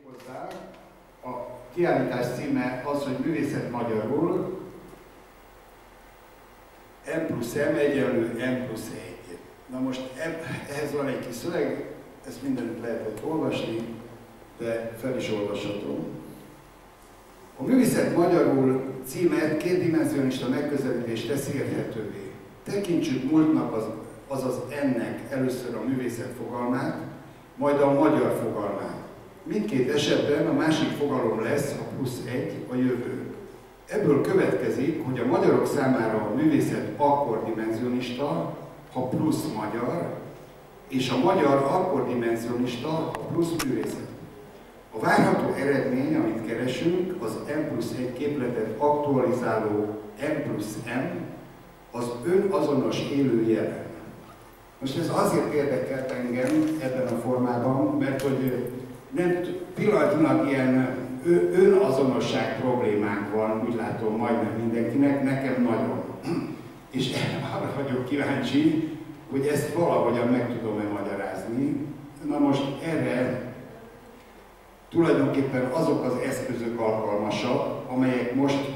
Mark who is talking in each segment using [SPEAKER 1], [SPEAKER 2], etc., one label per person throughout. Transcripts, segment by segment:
[SPEAKER 1] Hozzá a kiállítás címe az, hogy művészet magyarul, M plusz M egyenlő M plusz 1. Na most ehhez van egy kis szöveg, ezt mindenütt lehetett olvasni, de fel is olvashatom. A művészet magyarul címet kétdimenzionista megközelítést teszi érthetővé. Tekintsük múltnak az, azaz ennek először a művészet fogalmát, majd a magyar fogalmát. Mindkét esetben a másik fogalom lesz a plusz egy, a jövő. Ebből következik, hogy a magyarok számára a művészet akkor dimenzionista, ha plusz magyar, és a magyar akkor dimenzionista, ha plusz művészet. A várható eredmény, amit keresünk, az M plusz 1 képletet aktualizáló M plusz M, az önazonos élő jelen. Most ez azért érdekelt engem ebben a formában, mert hogy nem pillanatnyilag ilyen önazonosság problémánk van, úgy látom majdnem mindenkinek, nekem nagyon. És arra vagyok kíváncsi, hogy ezt valahogyan meg tudom-e magyarázni. Na most erre tulajdonképpen azok az eszközök alkalmasak, amelyek most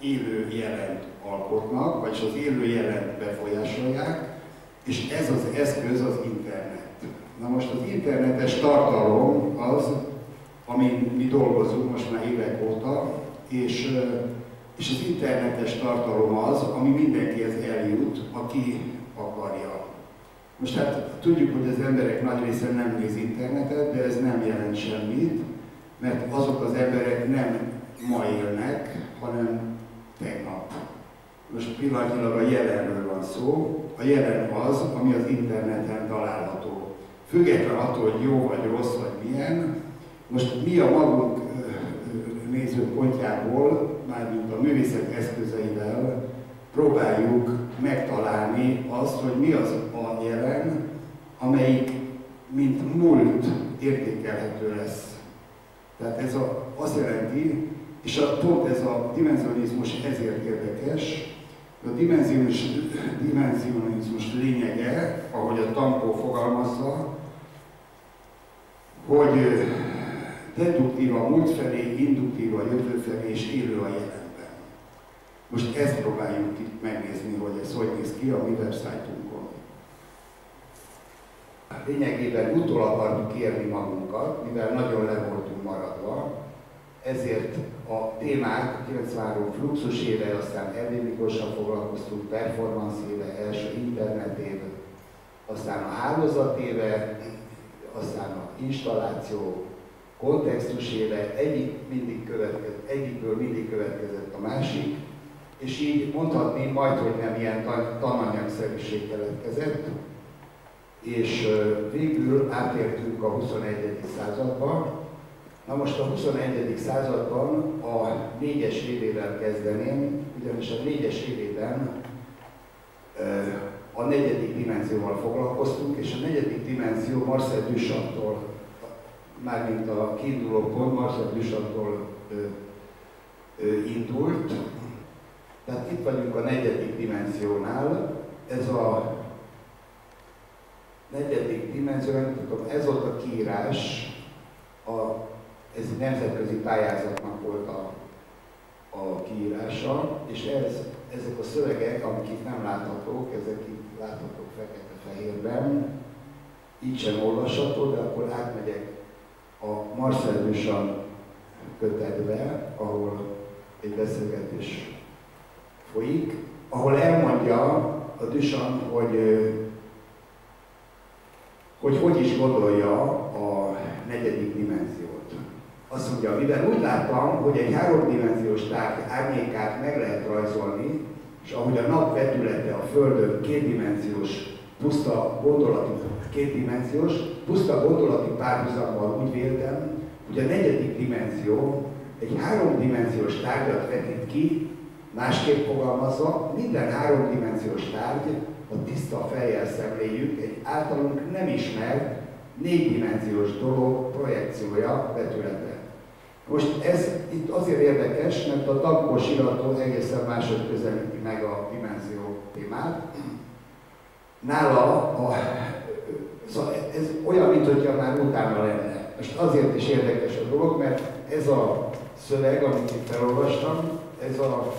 [SPEAKER 1] élő jelent alkotnak, vagyis az élő jelent befolyásolják, és ez az eszköz az internet. Na most az internetes tartalom az, amin mi dolgozunk most már évek óta, és, és az internetes tartalom az, ami mindenkihez eljut, aki akarja. Most hát tudjuk, hogy az emberek nagy része nem néz internetet, de ez nem jelent semmit, mert azok az emberek nem ma élnek, hanem tegnap. Most pillanatilag a jelenről van szó. A jelen az, ami az interneten található független attól, hogy jó vagy rossz, vagy milyen, most mi a magunk nézőpontjából, mármint a művészet eszközeivel próbáljuk megtalálni azt, hogy mi az a jelen, amelyik mint múlt értékelhető lesz. Tehát ez a, azt jelenti, és a, pont ez a dimenzionizmus ezért érdekes, a dimenzionizmus lényege, ahogy a Tankó fogalmazza, hogy deduktív a múlt felé, induktív a jövő felé, és élő a jelenben. Most ezt próbáljuk itt megnézni, hogy ez hogy néz ki a mi websájtunkon. Lényegében utol akartuk érni magunkat, mivel nagyon le voltunk maradva, ezért a témák 93 fluxus éve, aztán Erdély Miklóssal foglalkoztunk, performance éve, első internet éve, aztán a hálózat éve, aztán a installáció kontextus éve, egyik mindig következett, egyikből mindig következett a másik, és így mondhatni majd, hogy nem ilyen tananyagszerűség keletkezett, és végül átértünk a 21. századba. Na most a 21. században a négyes évével kezdeném, ugyanis a négyes évében a negyedik dimenzióval foglalkoztunk, és a negyedik dimenzió Marcel Duchamp-tól, mármint a kiinduló pont Marcel Duchamp-tól indult. Tehát itt vagyunk a negyedik dimenziónál. Ez a negyedik dimenzió, nem tudom, ez volt a kiírás, a, ez egy nemzetközi pályázatnak volt a, a kiírása, és ez, ezek a szövegek, amik itt nem láthatók, ezek itt láthatók fekete-fehérben, így sem olvasható, de akkor átmegyek a Marcel Duchamp kötetbe, ahol egy beszélgetés folyik, ahol elmondja a Duchamp, hogy hogy hogy is gondolja a negyedik dimenziót. Azt mondja, mivel úgy láttam, hogy egy háromdimenziós tárgy árnyékát meg lehet rajzolni, és ahogy a nap vetülete a Földön kétdimenziós, puszta gondolati, kétdimenziós, puszta gondolati párhuzammal úgy véltem, hogy a negyedik dimenzió egy háromdimenziós tárgyat vetít ki, másképp fogalmazva, minden háromdimenziós tárgy, a tiszta fejjel szemléljük, egy általunk nem ismert négydimenziós dolog projekciója, vetülete. Most ez itt azért érdekes, mert a tankos irattól egészen másod közelíti meg a dimenzió témát. Nála a, szóval ez olyan, mint hogyha már utána lenne. most azért is érdekes a dolog, mert ez a szöveg, amit itt felolvastam, ez, a,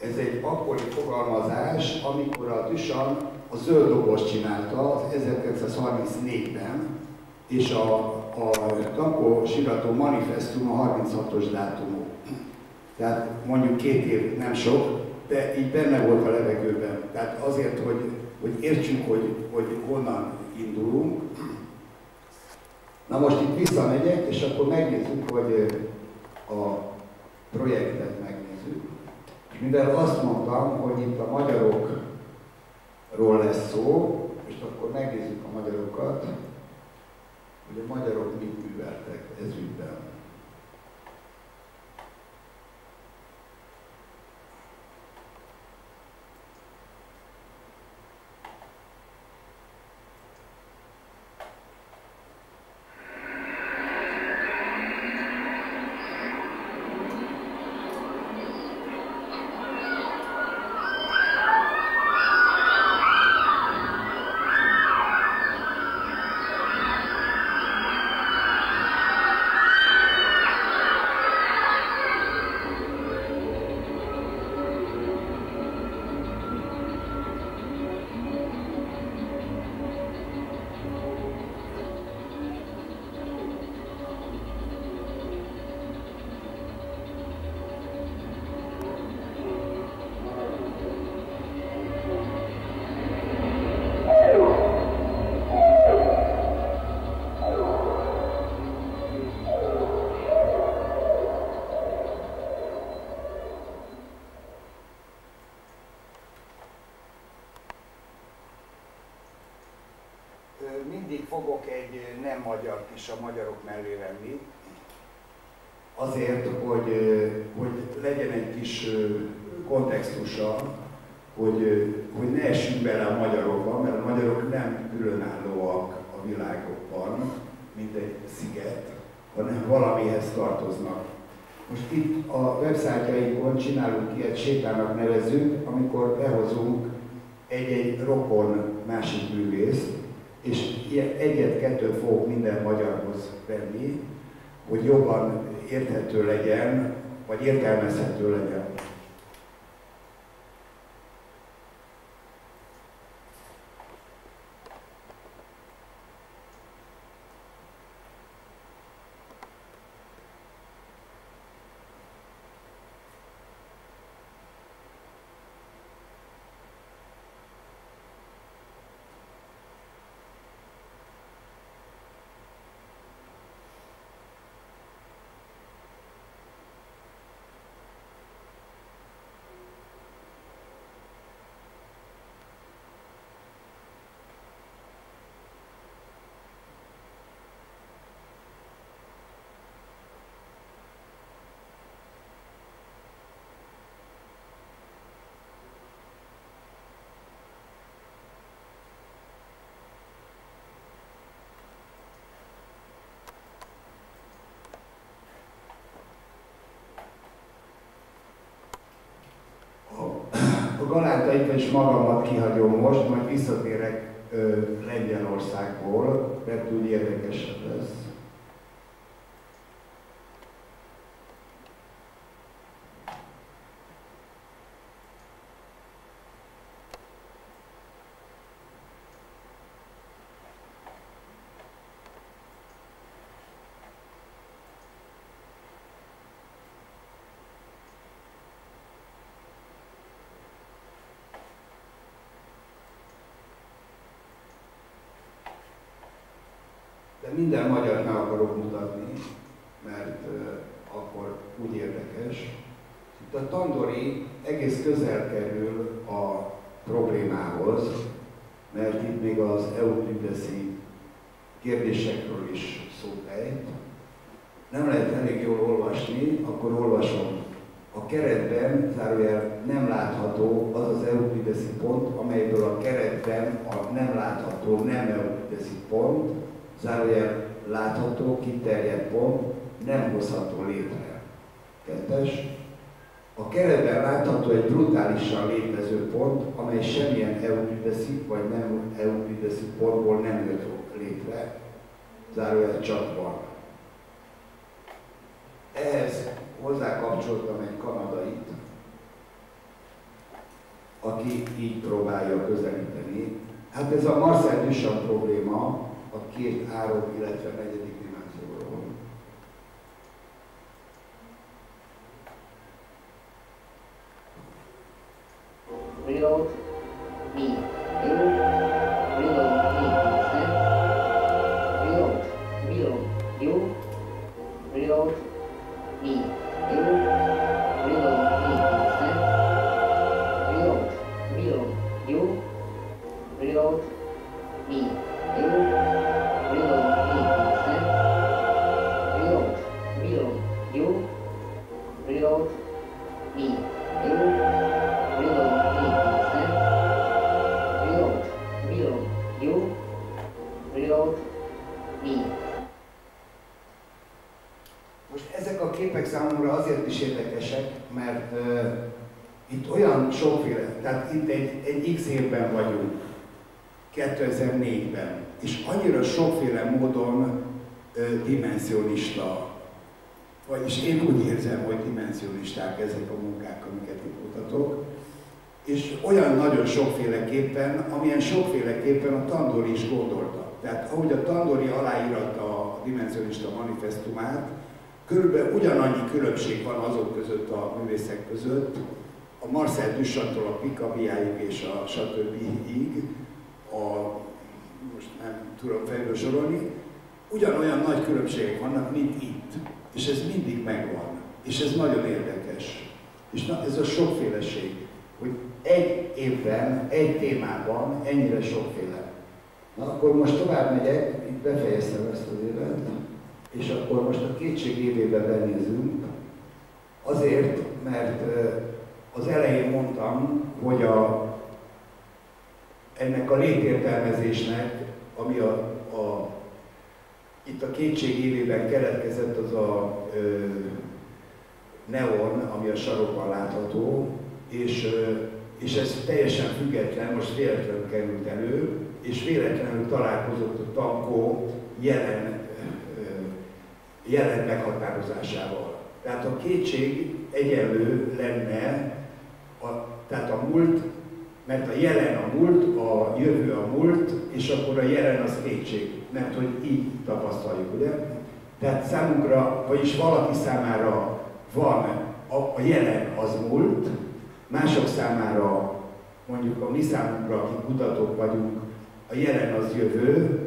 [SPEAKER 1] ez egy akkori fogalmazás, amikor a Tüsan a zöld doboz csinálta az 1934-ben, és a, a Tankó Sirató Manifestum a 36-os dátumú. Tehát mondjuk két év nem sok, de így benne volt a levegőben. Tehát azért, hogy, hogy értsük, hogy, hogy honnan indulunk. Na most itt visszamegyek, és akkor megnézzük, hogy a projektet megnézzük. És mivel azt mondtam, hogy itt a magyarokról lesz szó, és akkor megnézzük a magyarokat, hogy a magyarok mit műveltek ez mindig fogok egy nem magyart is a magyarok mellé venni, azért, hogy, hogy legyen egy kis kontextusa, hogy, hogy ne essünk bele a magyarokba, mert a magyarok nem különállóak a világokban, mint egy sziget, hanem valamihez tartoznak. Most itt a websájtjainkon csinálunk ilyet, sétának nevezünk, amikor behozunk egy-egy rokon másik művészt, és egyet-kettőt fogok minden magyarhoz venni, hogy jobban érthető legyen, vagy értelmezhető legyen. Galátaikat és magamat kihagyom most, majd visszatérek Lengyelországból, mert úgy érdekesebb lesz. Minden magyar meg akarok mutatni, mert akkor úgy érdekes. Itt a tandori egész közel kerül a problémához, mert itt még az euklideszi kérdésekről is szót ejt. Nem lehet elég jól olvasni, akkor olvasom. A keretben, zárójel nem látható az az euklideszi pont, amelyből a keretben a nem látható nem euklideszi pont, zárójel látható, kiterjedt pont nem hozható létre. Kettes. A keretben látható egy brutálisan létező pont, amely semmilyen euklideszi vagy nem euklideszi pontból nem jött létre. zárójel csak van. Ehhez hozzákapcsoltam egy kanadait, aki így próbálja közelíteni. Hát ez a Marcel Duchamp probléma a két, három, illetve negyedik dimensionista, vagyis én úgy érzem, hogy dimensionisták ezek a munkák, amiket itt mutatok, és olyan nagyon sokféleképpen, amilyen sokféleképpen a Tandori is gondolta. Tehát ahogy a Tandori aláíratta a dimensionista manifestumát, körülbelül ugyanannyi különbség van azok között a művészek között, a Marcel Duchamptól a Picabia-ig és a stb. a, most nem tudom fejből sorolni, ugyanolyan nagy különbségek vannak, mint itt. És ez mindig megvan. És ez nagyon érdekes. És na, ez a sokféleség, hogy egy évben, egy témában ennyire sokféle. Na akkor most tovább megyek, itt befejeztem ezt az évet, és akkor most a kétség évébe benézünk, azért, mert az elején mondtam, hogy a, ennek a létértelmezésnek, ami a, itt a kétség évében keletkezett az a ö, neon, ami a sarokban látható, és, ö, és ez teljesen független, most véletlenül került elő, és véletlenül találkozott a tankó jelen, ö, jelen meghatározásával. Tehát a kétség egyenlő lenne, a, tehát a múlt, mert a jelen a múlt, a jövő a múlt, és akkor a jelen az kétség, mert hogy így tapasztaljuk, ugye? Tehát számunkra, vagyis valaki számára van a, a jelen az múlt, mások számára, mondjuk a mi számunkra, akik kutatók vagyunk, a jelen az jövő,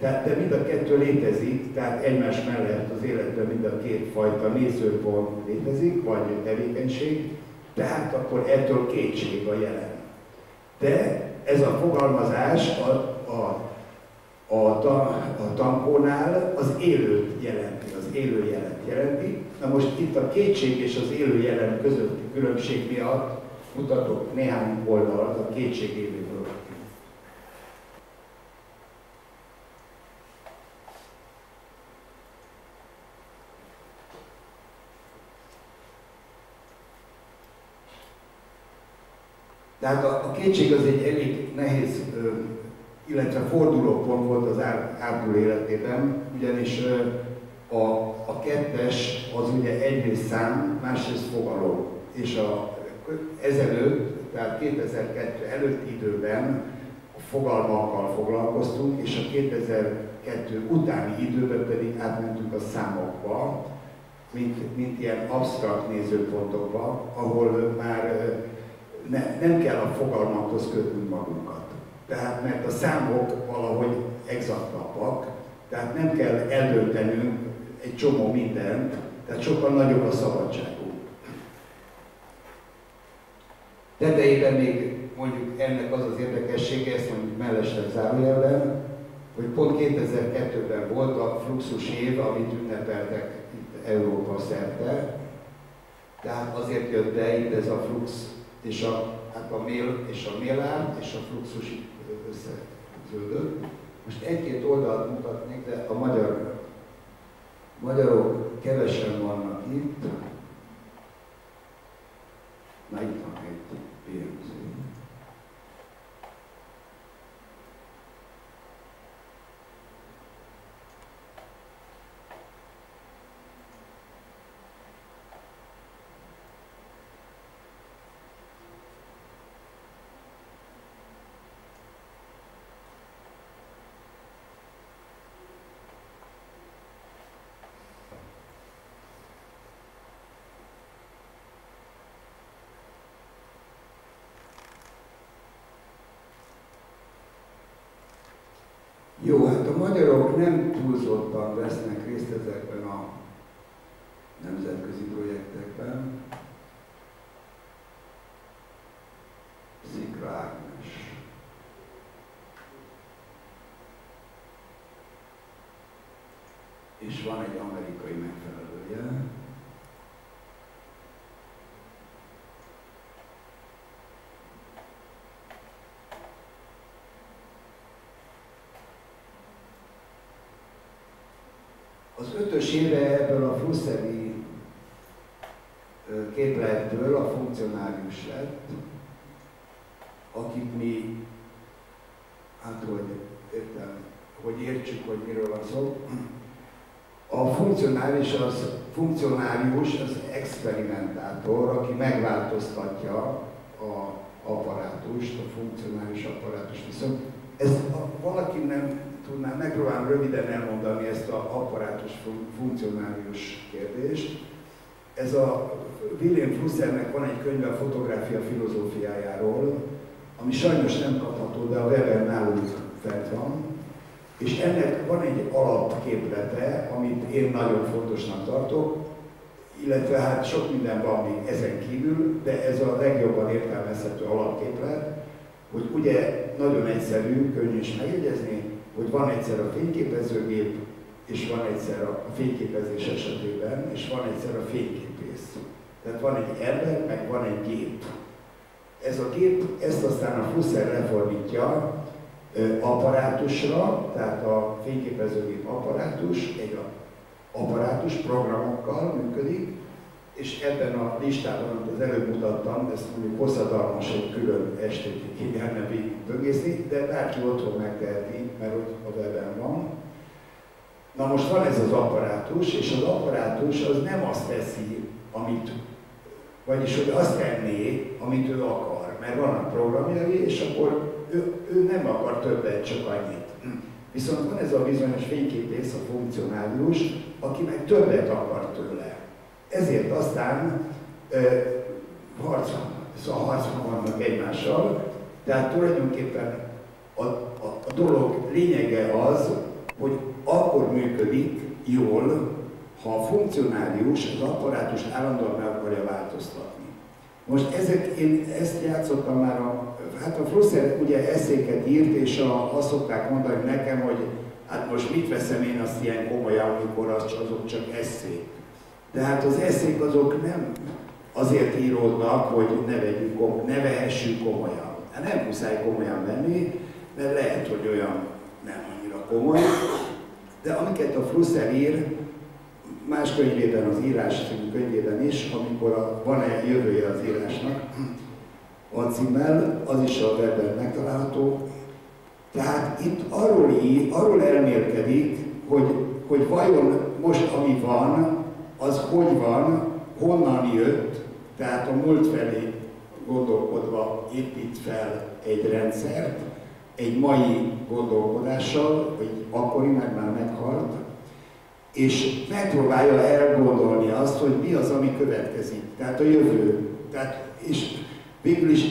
[SPEAKER 1] tehát de mind a kettő létezik, tehát egymás mellett az életben mind a két fajta nézőpont létezik, vagy tevékenység, tehát akkor ettől kétség a jelen. De ez a fogalmazás a, a, a, a tankónál az élőt jelenti, az élő jelent jelenti. Na most itt a kétség és az élő jelen közötti különbség miatt mutatok néhány oldalt a kétség élőből. Tehát a, a kétség az egy elég nehéz, illetve fordulópont volt az Árpul életében, ugyanis a, a kettes az ugye egyrészt szám, másrészt fogalom. És a, ezelőtt, tehát 2002 előtti időben a fogalmakkal foglalkoztunk, és a 2002 utáni időben pedig átmentünk a számokba, mint, mint ilyen absztrakt nézőpontokba, ahol már ne, nem kell a fogalmakhoz kötnünk magunkat. Tehát, mert a számok valahogy exaktabbak, tehát nem kell eldöntenünk egy csomó mindent, tehát sokkal nagyobb a szabadságunk. Tetejében még mondjuk ennek az az érdekessége, ezt mondjuk mellesleg zárójelben, hogy pont 2002-ben volt a fluxus év, amit ünnepeltek itt Európa szerte. Tehát azért jött be itt ez a flux és a, hát a mél és a mélár és a fluxus összeződött. Most egy-két oldalt mutatnék, de a magyar, magyarok kevesen vannak itt. Na itt van egy PMC. Jó, hát a magyarok nem túlzottan vesznek részt ezekben a nemzetközi projektekben. Szikra Ágnes. És van egy amerikai megfelelője, Az ötös éve ebből a Flusseri képletből a funkcionárius lett, akit mi, hát hogy értem, hogy értsük, hogy miről van szó. A funkcionális az, funkcionárius az experimentátor, aki megváltoztatja a apparátust, a funkcionális apparátust. Viszont ez valaki nem tudná, megpróbálom röviden elmondani ezt a apparátus funkcionálius kérdést. Ez a William Flussernek van egy könyve a fotográfia filozófiájáról, ami sajnos nem kapható, de a Weber nálunk fent van. És ennek van egy alapképlete, amit én nagyon fontosnak tartok, illetve hát sok minden van még ezen kívül, de ez a legjobban értelmezhető alapképlet, hogy ugye nagyon egyszerű, könnyű is megjegyezni, hogy van egyszer a fényképezőgép, és van egyszer a fényképezés esetében, és van egyszer a fényképész. Tehát van egy ember, meg van egy gép. Ez a gép, ezt aztán a Flusser lefordítja apparátusra, tehát a fényképezőgép apparátus, egy apparátus programokkal működik, és ebben a listában, amit az előbb mutattam, ezt mondjuk hosszadalmas egy külön estét járna bögészni, de bárki otthon megteheti, mert ott a webben van. Na most van ez az apparátus, és az apparátus az nem azt teszi, amit, vagyis hogy azt tenné, amit ő akar, mert vannak programjai, és akkor ő, ő nem akar többet, csak annyit. Viszont van ez a bizonyos fényképész, a funkcionálius, aki meg többet akar tőle. Ezért aztán e, harcban, szóval harcban vannak egymással, tehát tulajdonképpen a, a, a dolog lényege az, hogy akkor működik jól, ha a funkcionálius az apparátus állandóan meg akarja változtatni. Most ezek, én ezt játszottam már, a, hát a Flusser ugye eszéket írt, és a, azt szokták mondani nekem, hogy hát most mit veszem én azt ilyen komolyan, amikor az, azok csak eszék. De hát az eszék azok nem azért íródnak, hogy ne, vegyük, ne vehessük komolyan. Hát nem muszáj komolyan venni, mert lehet, hogy olyan nem annyira komoly. De amiket a Flusser ír, más könyvében, az írás könyvében is, amikor van-e jövője az írásnak, a címmel, az is a webben megtalálható. Tehát itt arról, ír, arról elmélkedik, hogy, hogy vajon most, ami van, az hogy van, honnan jött, tehát a múlt felé gondolkodva épít fel egy rendszert, egy mai gondolkodással, hogy akkori meg már meghalt, és megpróbálja elgondolni azt, hogy mi az, ami következik, tehát a jövő. Tehát, és végül is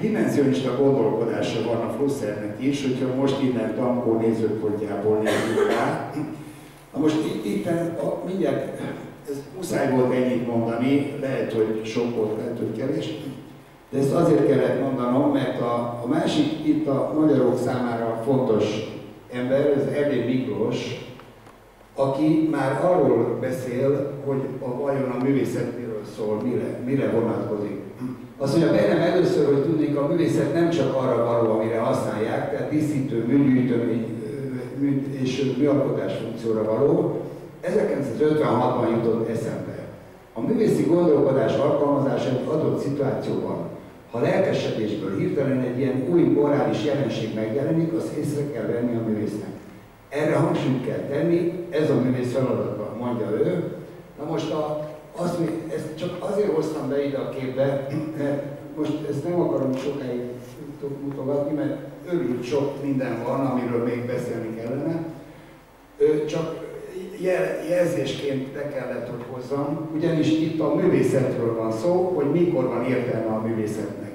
[SPEAKER 1] dimenzionista gondolkodása van a Flussernek is, hogyha most innen Tankó nézőpontjából nézzük rá. Na most itt, itt a, mindjárt ez muszáj volt ennyit mondani, lehet, hogy sok volt, lehet, hogy kevés, de ezt azért kellett mondanom, mert a, a másik itt a magyarok számára fontos ember, ez Erdély Miklós, aki már arról beszél, hogy a vajon a művészet miről szól, mire, mire vonatkozik. Azt mondja, bennem először, hogy tudnék, a művészet nem csak arra való, amire használják, tehát díszítő, műgyűjtő és műalkotás funkcióra való, 1956-ban jutott eszembe. A művészi gondolkodás alkalmazása adott szituációban, ha lelkesedésből hirtelen egy ilyen új morális jelenség megjelenik, az észre kell venni a művésznek. Erre hangsúlyt kell tenni, ez a művész feladata, mondja ő. Na most a, azt, ezt csak azért hoztam be ide a képbe, mert most ezt nem akarom sokáig mutogatni, mert örült sok minden van, amiről még beszélni kellene. Csak jelzésként be kellett, hogy hozzam, ugyanis itt a művészetről van szó, hogy mikor van értelme a művészetnek.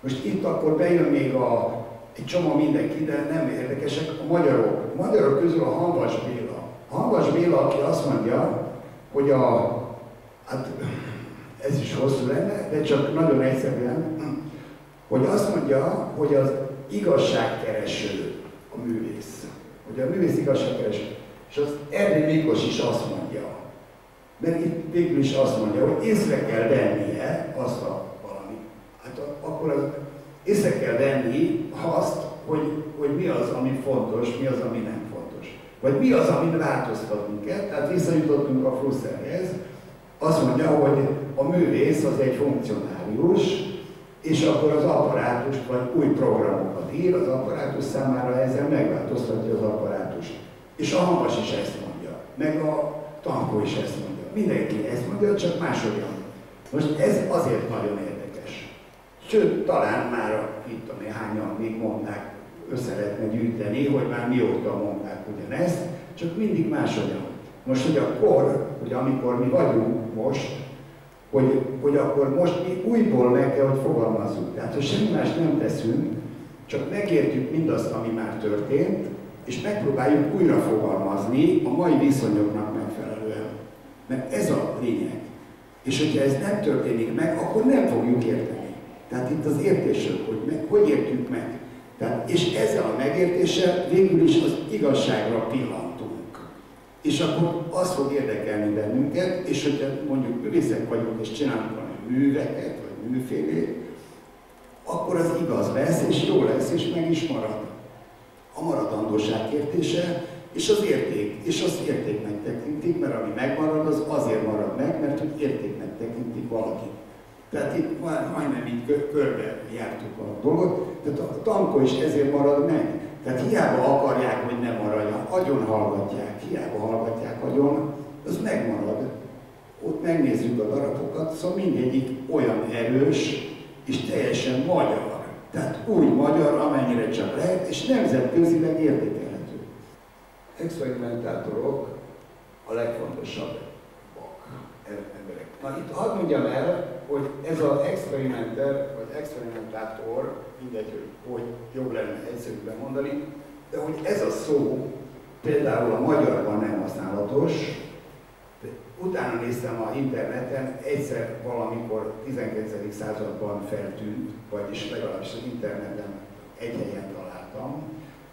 [SPEAKER 1] Most itt akkor bejön még a, egy csomó mindenki, de nem érdekesek, a magyarok A magyarok közül a Hanvas Béla. A Hanvas Béla, aki azt mondja, hogy a, hát ez is hosszú lenne, de csak nagyon egyszerűen, hogy azt mondja, hogy az igazságkereső a művész. Hogy a művész igazságkereső. És az Erdély Miklós is azt mondja, mert itt végül is azt mondja, hogy észre kell vennie azt a valami. Hát akkor az, észre kell venni azt, hogy, hogy mi az, ami fontos, mi az, ami nem fontos. Vagy mi az, amit változtatni kell. Tehát visszajutottunk a Flusserhez, azt mondja, hogy a művész az egy funkcionárius, és akkor az apparátus vagy új programokat ír, az apparátus számára ezzel megváltoztatja az apparátust. És a Hamas is ezt mondja, meg a Tankó is ezt mondja. Mindenki ezt mondja, csak máshogyan. Most ez azért nagyon érdekes. Sőt, talán már itt a néhányan még mondták, össze lehetne gyűjteni, hogy már mióta mondták ugyanezt, csak mindig máshogyan. Most, hogy akkor, hogy amikor mi vagyunk most, hogy, hogy akkor most mi újból meg kell, hogy fogalmazzuk. Tehát, hogy semmi más nem teszünk, csak megértjük mindazt, ami már történt, és megpróbáljuk újra fogalmazni a mai viszonyoknak megfelelően. Mert ez a lényeg. És hogyha ez nem történik meg, akkor nem fogjuk érteni. Tehát itt az értésről, hogy meg, hogy értjük meg. Tehát, és ezzel a megértéssel végül is az igazságra pillantunk. És akkor az fog érdekelni bennünket, és hogyha mondjuk művészek vagyunk, és csinálunk valami műveket, vagy műfélét, akkor az igaz lesz, és jó lesz, és meg is marad. A maradandóság értése, és az érték, és az értéknek tekintik, mert ami megmarad, az azért marad meg, mert hogy értéknek tekintik valaki. Tehát itt majdnem így körbe jártuk a dolgot, tehát a tankó is ezért marad meg. Tehát hiába akarják, hogy nem maradjon, agyon hallgatják, hiába hallgatják agyon, az megmarad. Ott megnézzük a darabokat, szóval mindegyik olyan erős és teljesen magyar. Tehát úgy magyar, amennyire csak lehet, és nemzetközileg értékelhető. Experimentátorok a legfontosabb emberek. Na itt hadd mondjam el, hogy ez az experimenter, vagy experimentátor, mindegy, hogy, hogy jobb lenne egyszerűbben mondani, de hogy ez a szó például a magyarban nem használatos, utána néztem a interneten, egyszer valamikor 19. században feltűnt, vagyis legalábbis az interneten egy helyen találtam,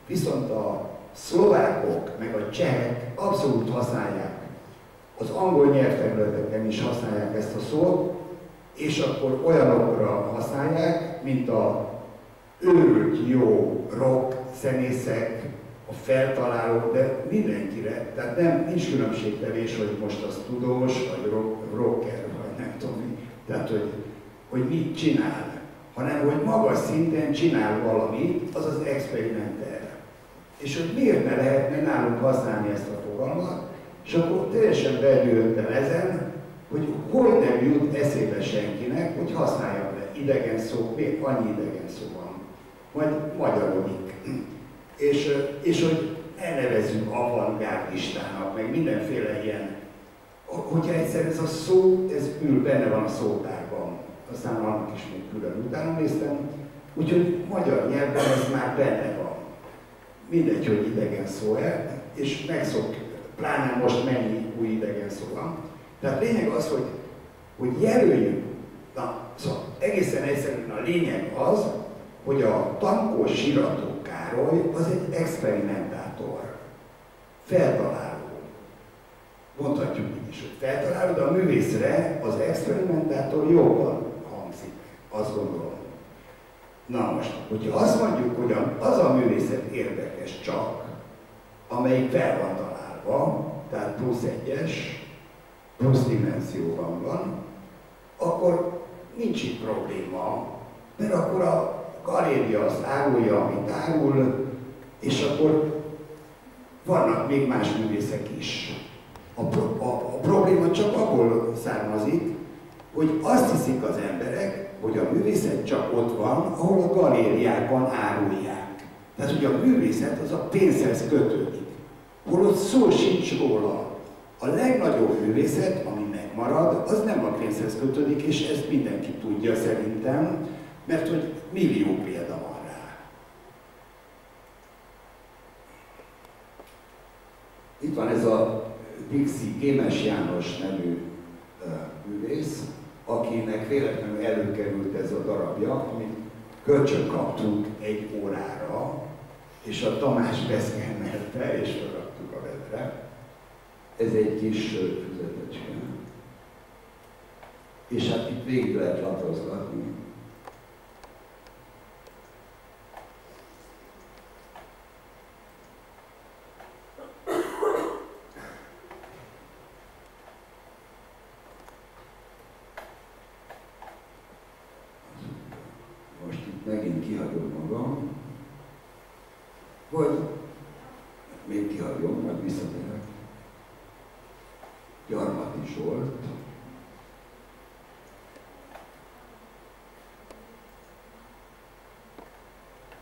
[SPEAKER 1] viszont a szlovákok meg a csehek abszolút használják. Az angol nyelvterületeken is használják ezt a szót, és akkor olyanokra használják, mint a őrült jó rock zenészek, a feltalálók, de mindenkire. Tehát nem, nincs különbségtevés, hogy most az tudós, vagy rock, rocker, vagy nem tudom mi. Tehát, hogy, hogy mit csinál, hanem hogy magas szinten csinál valamit, az az experimenter. És hogy miért ne lehetne nálunk használni ezt a fogalmat, és akkor teljesen belőttem ezen, hogy hol nem jut eszébe senkinek, hogy használja be idegen szó, még annyi idegen szó van, vagy magyarodik. És, és hogy elnevezünk avantgárdistának, meg mindenféle ilyen, hogyha egyszer ez a szó, ez ül, benne van a szótárban, aztán annak is még külön utána néztem, úgyhogy magyar nyelvben ez már benne van. Mindegy, hogy idegen szó-e, és megszok, pláne most mennyi új idegen szó van, tehát lényeg az, hogy, hogy jelöljük, na, szóval egészen egyszerűen a lényeg az, hogy a tankos Sirató Károly az egy experimentátor, feltaláló. Mondhatjuk így is, hogy feltaláló, de a művészre az experimentátor jobban hangzik, azt gondolom. Na most, hogyha azt mondjuk, hogy az a művészet érdekes csak, amelyik fel van találva, tehát plusz egyes, plusz dimenzióban van, akkor nincs itt probléma, mert akkor a galéria azt árulja, amit árul, és akkor vannak még más művészek is. A, pro, a, a probléma csak abból származik, hogy azt hiszik az emberek, hogy a művészet csak ott van, ahol a galériákban árulják. Tehát, hogy a művészet az a pénzhez kötődik. Holott szó sincs róla. A legnagyobb művészet, ami megmarad, az nem a pénzhez kötődik, és ezt mindenki tudja szerintem, mert hogy millió példa van rá. a Dixi Gémes János nevű művész, akinek véletlenül előkerült ez a darabja, amit kölcsön kaptunk egy órára, és a Tamás beszkennelte, és felraktuk a vedre. Ez egy kis füzetecske. És hát itt végig lehet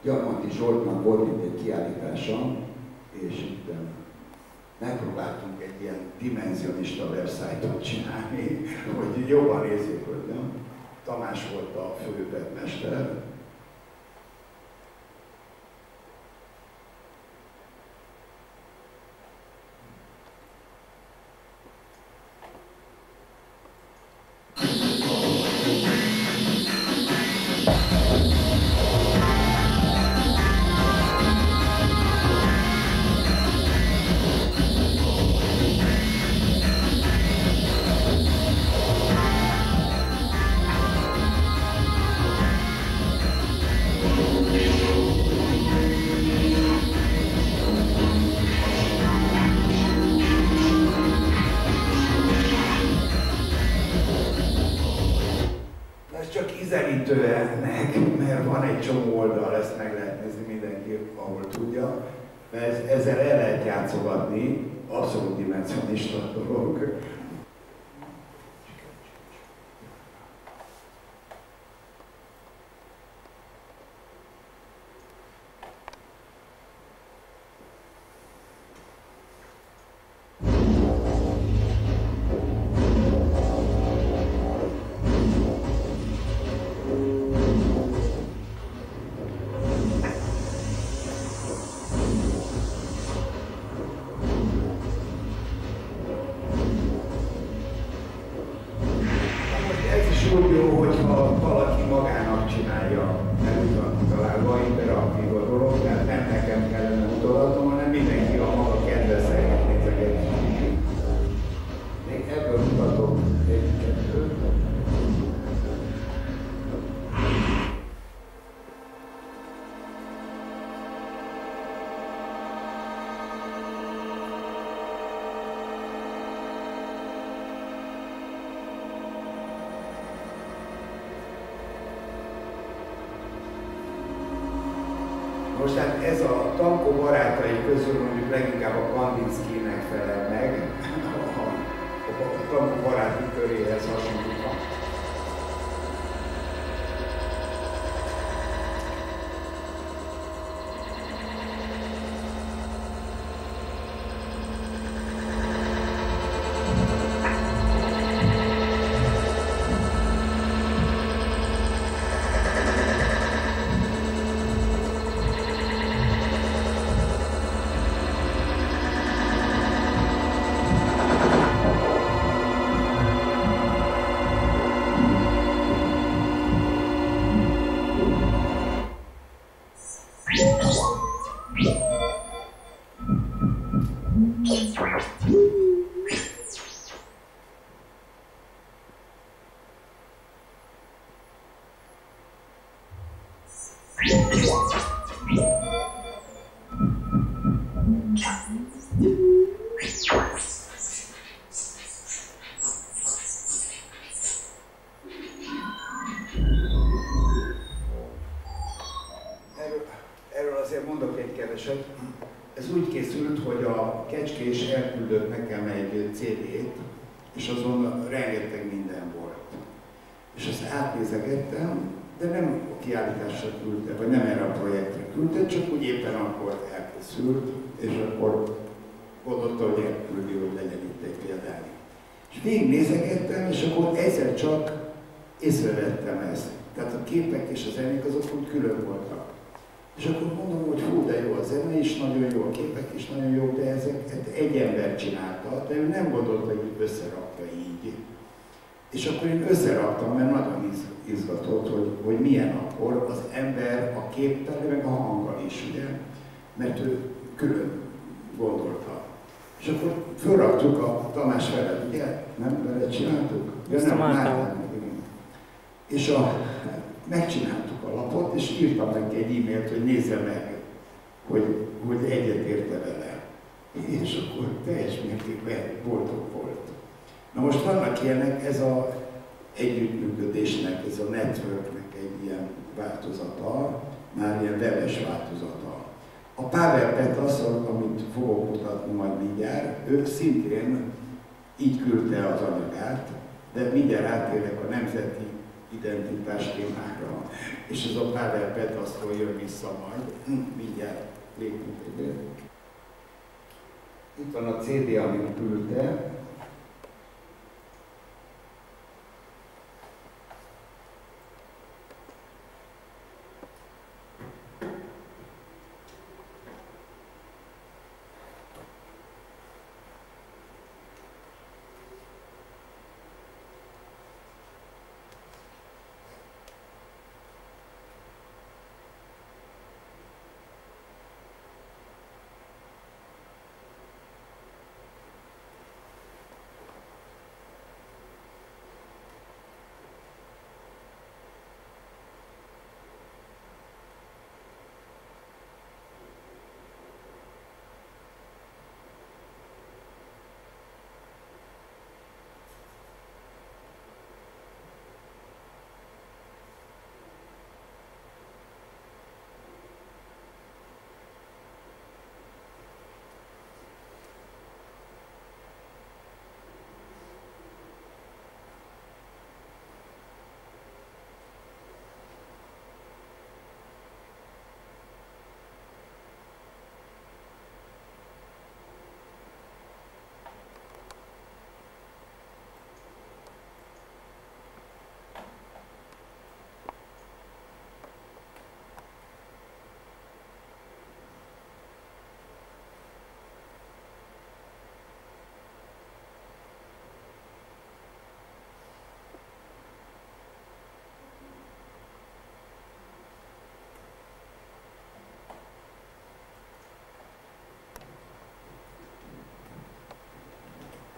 [SPEAKER 1] lapozgatni. Zsoltnak volt itt egy kiállítása, és itt megpróbáltunk egy ilyen dimenzionista websájtot csinálni, hogy jobban nézzük, hogy nem. Tamás volt a fő hát ez a tankó barátai közül CD-t, és azon rengeteg minden volt. És ezt átnézegettem, de nem a kiállításra küldte, vagy nem erre a projektre küldte, csak úgy éppen akkor elkészült, és akkor gondolta, hogy elküldi, hogy legyen itt egy példány. És végignézegettem, és akkor egyszer csak észrevettem ezt. Tehát a képek és a zenék azok úgy külön voltak. És akkor mondom, hogy fú, de jó, a zene is nagyon jó, a képek is nagyon jó, de ezeket egy ember csinálta, de ő nem gondolta, hogy összerakta így. És akkor én összeraktam, mert nagyon izgatott, hogy, hogy milyen akkor az ember a képpel, meg a hanggal is, ugye? Mert ő külön gondolta. És akkor fölraktuk a Tamás veled, ugye? Nem veled csináltuk?
[SPEAKER 2] Ja, nem, már nem,
[SPEAKER 1] És a, megcsináltuk a lapot, és írtam neki egy e-mailt, hogy nézze meg, hogy, hogy egyetérte vele. És akkor teljes mértékben boldog volt. Na most vannak ilyenek, ez a együttműködésnek, ez a networknek egy ilyen változata, már ilyen webes változata. A Pavel Petras, amit fogok mutatni majd mindjárt, ő szintén így küldte az anyagát, de mindjárt átérek a nemzeti identitás témára, és ez a Pavel Petrasztól jön vissza majd, mindjárt lépünk egyet. Itt van a CD, amit küldte,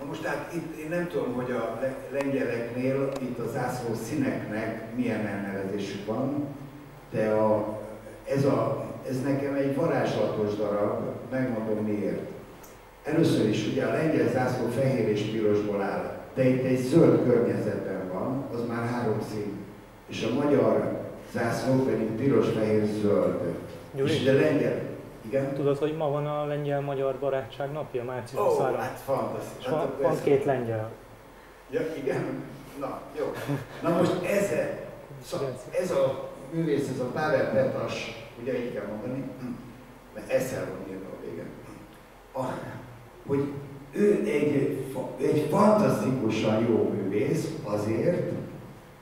[SPEAKER 1] Na most tehát itt én nem tudom, hogy a lengyeleknél itt az zászló színeknek milyen elnevezésük van, de a, ez, a, ez nekem egy varázslatos darab, megmondom miért. Először is ugye a lengyel zászló fehér és pirosból áll, de itt egy zöld környezetben van, az már három szín. És a magyar zászló pedig piros, fehér, zöld.
[SPEAKER 2] Gyuri?
[SPEAKER 1] És de lengyel, igen?
[SPEAKER 2] Tudod, hogy ma van a lengyel-magyar barátság napja, március
[SPEAKER 1] Ó,
[SPEAKER 2] 23.
[SPEAKER 1] hát fantasztikus.
[SPEAKER 2] Van,
[SPEAKER 1] Hát
[SPEAKER 2] van
[SPEAKER 1] ez-
[SPEAKER 2] két lengyel.
[SPEAKER 1] Ja, igen? Na, jó. Na most ez, szóval ez a művész, ez a Pavel Petras, ugye így kell mondani, mert eszel van írva a vége, a, hogy ő egy, egy fantasztikusan jó művész azért,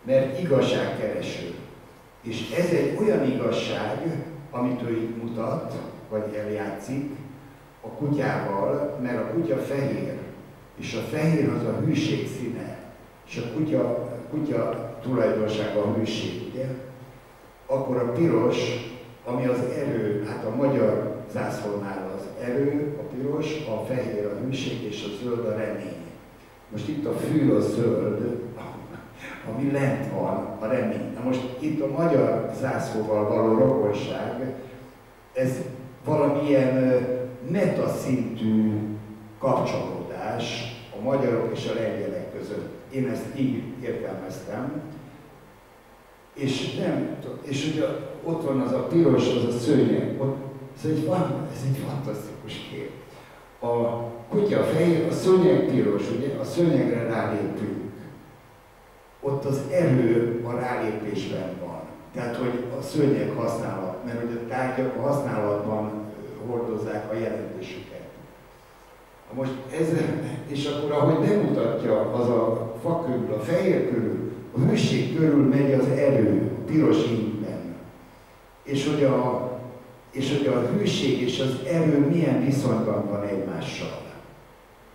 [SPEAKER 1] mert igazságkereső. És ez egy olyan igazság, amit ő itt mutat, vagy eljátszik a kutyával, mert a kutya fehér, és a fehér az a hűség színe, és a kutya, kutya tulajdonsága a hűség, ugye? Akkor a piros, ami az erő, hát a magyar zászlónál az erő, a piros, a fehér a hűség, és a zöld a remény. Most itt a fű a zöld, ami lent van, a remény. Na most itt a magyar zászlóval való rokonság, ez valamilyen metaszintű kapcsolódás a magyarok és a lengyelek között. Én ezt így értelmeztem. És nem, és ugye ott van az a piros, az a szőnyeg, ott, ez egy, ez egy fantasztikus kép. A kutya fehér, a szőnyeg piros, ugye, a szőnyegre rálépünk. Ott az erő a rálépésben van. Tehát, hogy a szőnyeg használat, mert hogy a tárgyak a használatban hordozzák a jelentésüket. Most ez, és akkor ahogy bemutatja az a fa körül, a fehér körül, a hűség körül megy az erő, piros ínyben. És hogy a, és hogy a hűség és az erő milyen viszonyban van egymással.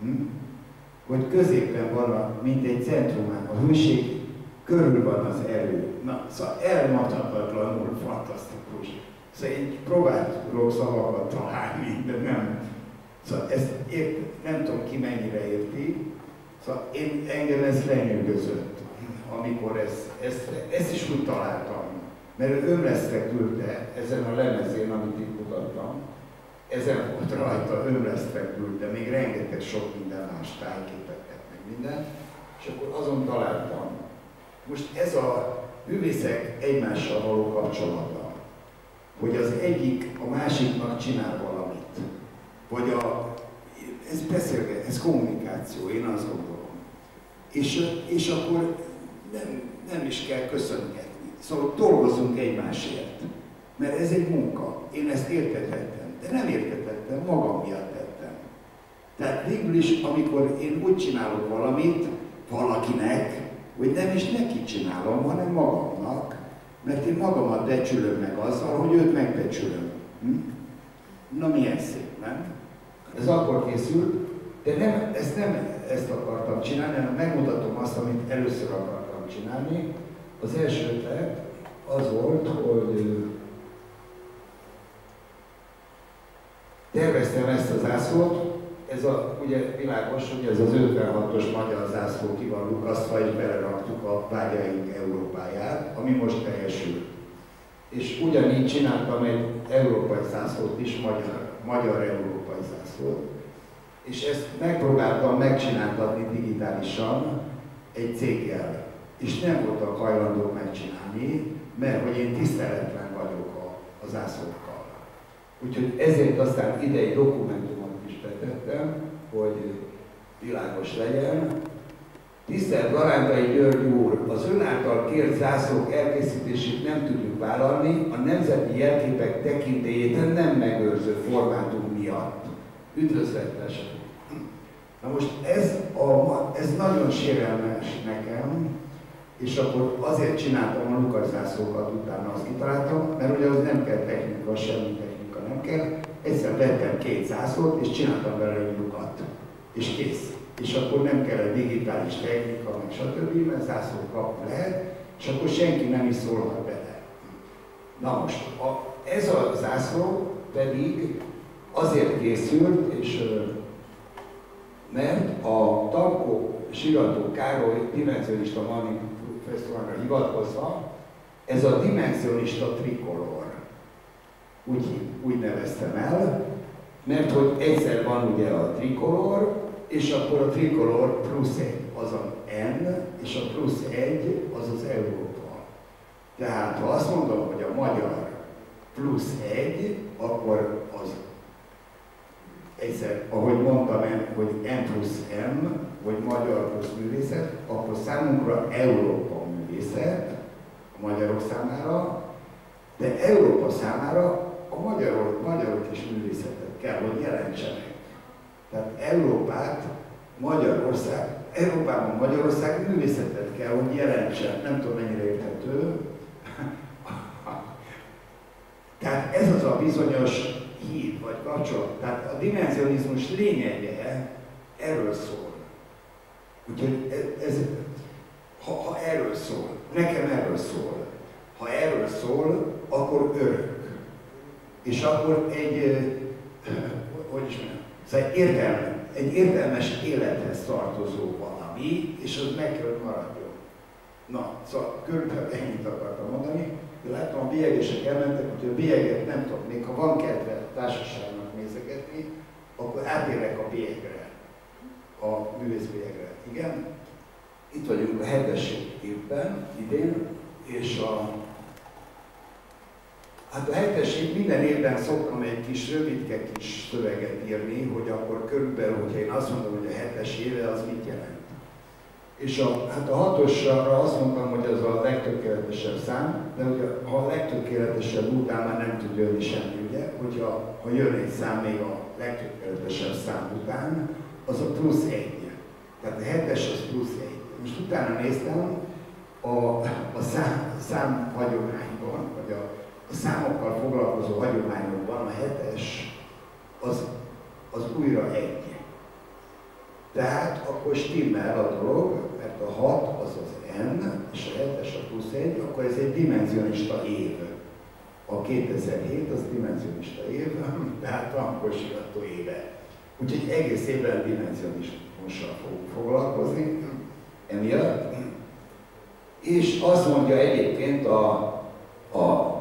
[SPEAKER 1] Hm? Hogy középen van, a, mint egy centrumán, a hűség körül van az erő. Na, szóval elmondhatatlanul fantasztikus. Szóval így próbáltuk szavakat találni, de nem. Szóval ezt ért, nem tudom ki mennyire érti. Szóval én, engem ez lenyűgözött, amikor ezt, ezt, ezt is úgy találtam. Mert ő ömlesztre küldte ezen a lemezén, amit itt mutattam, ezen volt rajta, ömlesztre küldte, még rengeteg sok minden más tájképeket, meg minden, és akkor azon találtam. Most ez a művészek egymással való kapcsolata, hogy az egyik a másiknak csinál valamit, vagy a, ez beszélget, ez kommunikáció, én azt gondolom. És, és akkor nem, nem is kell köszöngetni. Szóval dolgozunk egymásért. Mert ez egy munka. Én ezt értetettem. De nem értetettem, magam miatt tettem. Tehát végül is, amikor én úgy csinálok valamit valakinek, hogy nem is neki csinálom, hanem magamnak, mert én magamat becsülöm meg azzal, hogy őt megbecsülöm. Hm? Na milyen szép, nem? Ez akkor készült, de nem, ezt nem ezt akartam csinálni, hanem megmutatom azt, amit először akartam csinálni. Az első ötlet az volt, hogy terveztem ezt az zászlót, ez a, ugye világos, hogy ez az 56-os magyar zászló ki van lukasztva, és beleraktuk a vágyaink Európáját, ami most teljesül. És ugyanígy csináltam egy európai zászlót is, magyar, magyar európai zászlót, és ezt megpróbáltam megcsináltatni digitálisan egy céggel, és nem voltak hajlandók megcsinálni, mert hogy én tiszteletlen vagyok a, a zászlókkal. Úgyhogy ezért aztán ide egy dokumentumot is betettem, hogy világos legyen. Tisztelt Galántai György úr, az ön által kért zászlók elkészítését nem tudjuk vállalni, a nemzeti jelképek tekintélyét nem megőrző formátum miatt. Üdvözletes! Na most ez, a, ez nagyon sérelmes nekem, és akkor azért csináltam a Lukas utána azt kitaláltam, mert ugye az nem kell technika, semmi technika nem kell. Egyszer vettem két zászlót, és csináltam vele egy lukat. És kész. És akkor nem kell a digitális technika, meg stb., mert zászló kap lehet, és akkor senki nem is szólhat bele. Na most, a, ez a zászló pedig azért készült, és mert a Tankó Sirató Károly dimenzionista manifestumra hivatkozva, ez a dimenzionista trikolor, úgy, úgy neveztem el, mert hogy egyszer van ugye a trikolor, és akkor a trikolor plusz egy, az a N, és a plusz egy, az az Európa. Tehát ha azt mondom, hogy a magyar plusz egy, akkor az egyszer, ahogy mondtam, hogy M plusz M, vagy magyar plusz művészet, akkor számunkra Európa művészet, a magyarok számára, de Európa számára a magyarok, magyarok is művészetet kell, hogy jelentsenek. Tehát Európát, Magyarország, Európában Magyarország művészetet kell, hogy jelentsen. Nem tudom, mennyire érthető. Tehát ez az a bizonyos híd vagy kapcsolat. Tehát a dimenzionizmus lényege erről szól. Úgyhogy ez, ez ha, ha erről szól, nekem erről szól, ha erről szól, akkor örök. És akkor egy, hogy is mondjam, szóval értelme, egy értelmes élethez tartozó valami, és az meg kell, hogy maradjon. Na, szóval körülbelül ennyit akartam mondani. Látom, a bélyegesek elmentek, hogy a bélyeget nem tudom, még ha van kedve társaságnak nézegetni, akkor átérek a bélyegre, a művészbélyegre. Igen? Itt vagyunk a hetes évben, idén, és a Hát a hetes év minden évben szoktam egy kis rövidke kis szöveget írni, hogy akkor körülbelül, hogyha én azt mondom, hogy a hetes éve, az mit jelent. És a, hát a hatosra azt mondtam, hogy ez a legtökéletesebb szám, de ugye, ha a legtökéletesebb után már nem tud jönni semmi, ugye? Hogyha ha jön egy szám még a legtökéletesebb szám után, az a plusz egy. Tehát a hetes az plusz egy. Most utána néztem, a, a szám, szám hagyományban, vagy a számokkal foglalkozó hagyományokban a hetes az, az újra egy. Tehát akkor stimmel a dolog, mert a 6 az az n, és a 7-es a plusz 1, akkor ez egy dimenzionista év. A 2007 az dimenzionista év, tehát a sirató éve. Úgyhogy egész évben dimenzionistumussal fogunk foglalkozni, emiatt. És azt mondja egyébként a, a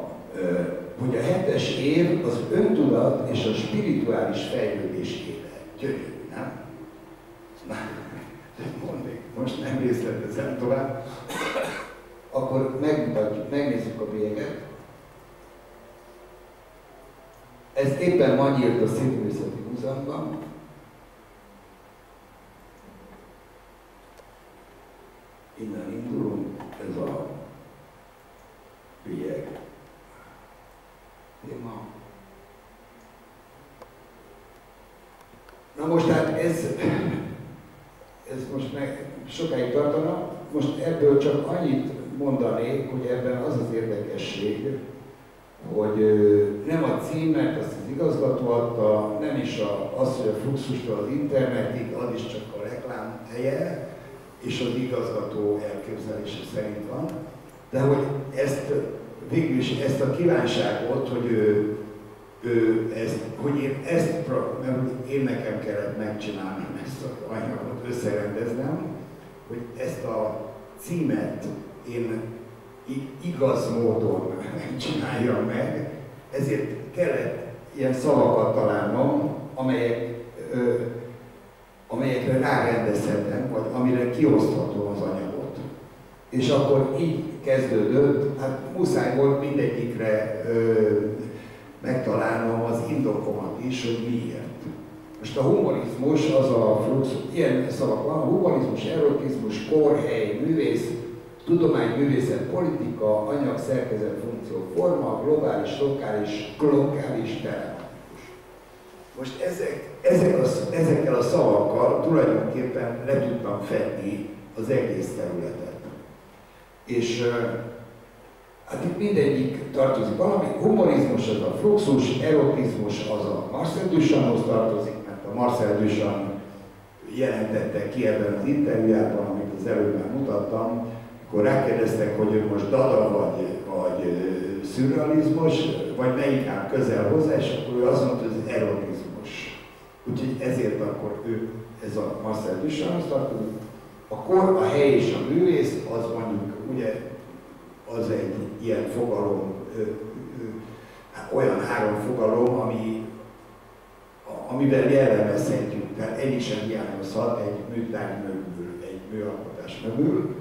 [SPEAKER 1] hogy a hetes év az öntudat és a spirituális fejlődés éve. Gyönyörű, nem? Na, mondjuk, most nem részletezem tovább. Akkor megmutatjuk, megnézzük a bélyeget. Ez éppen ma nyílt a Szépművészeti Múzeumban. Innen indulunk, ez a bélyeg téma. Na most hát ez, ez most meg sokáig tartana, most ebből csak annyit mondanék, hogy ebben az az érdekesség, hogy nem a címet, azt az igazgató adta, nem is a, az, hogy a fluxustól az internetig, az is csak a reklám helye, és az igazgató elképzelése szerint van, de hogy ezt végül is ezt a kívánságot, hogy ő, ő ezt, hogy én ezt, mert én nekem kellett megcsinálni ezt az anyagot, összerendeznem, hogy ezt a címet én igaz módon csináljam meg, ezért kellett ilyen szavakat találnom, amelyek, ö, amelyekre rárendezhetem, vagy amire kioszthatom az anyagot. És akkor így kezdődött, hát muszáj volt mindegyikre ö, megtalálnom az indokomat is, hogy miért. Most a humorizmus az a flux, ilyen szavak van, humorizmus, erotizmus, korhely, művész, tudomány, művészet, politika, anyag, szerkezet, funkció, forma, globális, lokális, lokális, telematikus. Most ezek, ezek a, ezekkel a szavakkal tulajdonképpen le tudtam fedni az egész területet. És hát itt mindegyik tartozik valami, humorizmus az a fluxus, erotizmus az a Marcel Duchamphoz tartozik, mert a Marcel Duchamp jelentette ki ebben az interjújában, amit az előbb már mutattam, akkor rákérdeztek, hogy ő most dada vagy, vagy szürrealizmus, vagy melyik áll közel hozzá, és akkor ő azt mondta, hogy ez erotizmus. Úgyhogy ezért akkor ő, ez a Marcel Duchamphoz tartozik. A kor, a hely és a művész, az mondjuk ugye az egy ilyen fogalom, ö, ö, olyan három fogalom, ami, amivel jellemezhetjük, tehát egy sem hiányozhat egy műtárgy mögül, egy műalkotás mögül.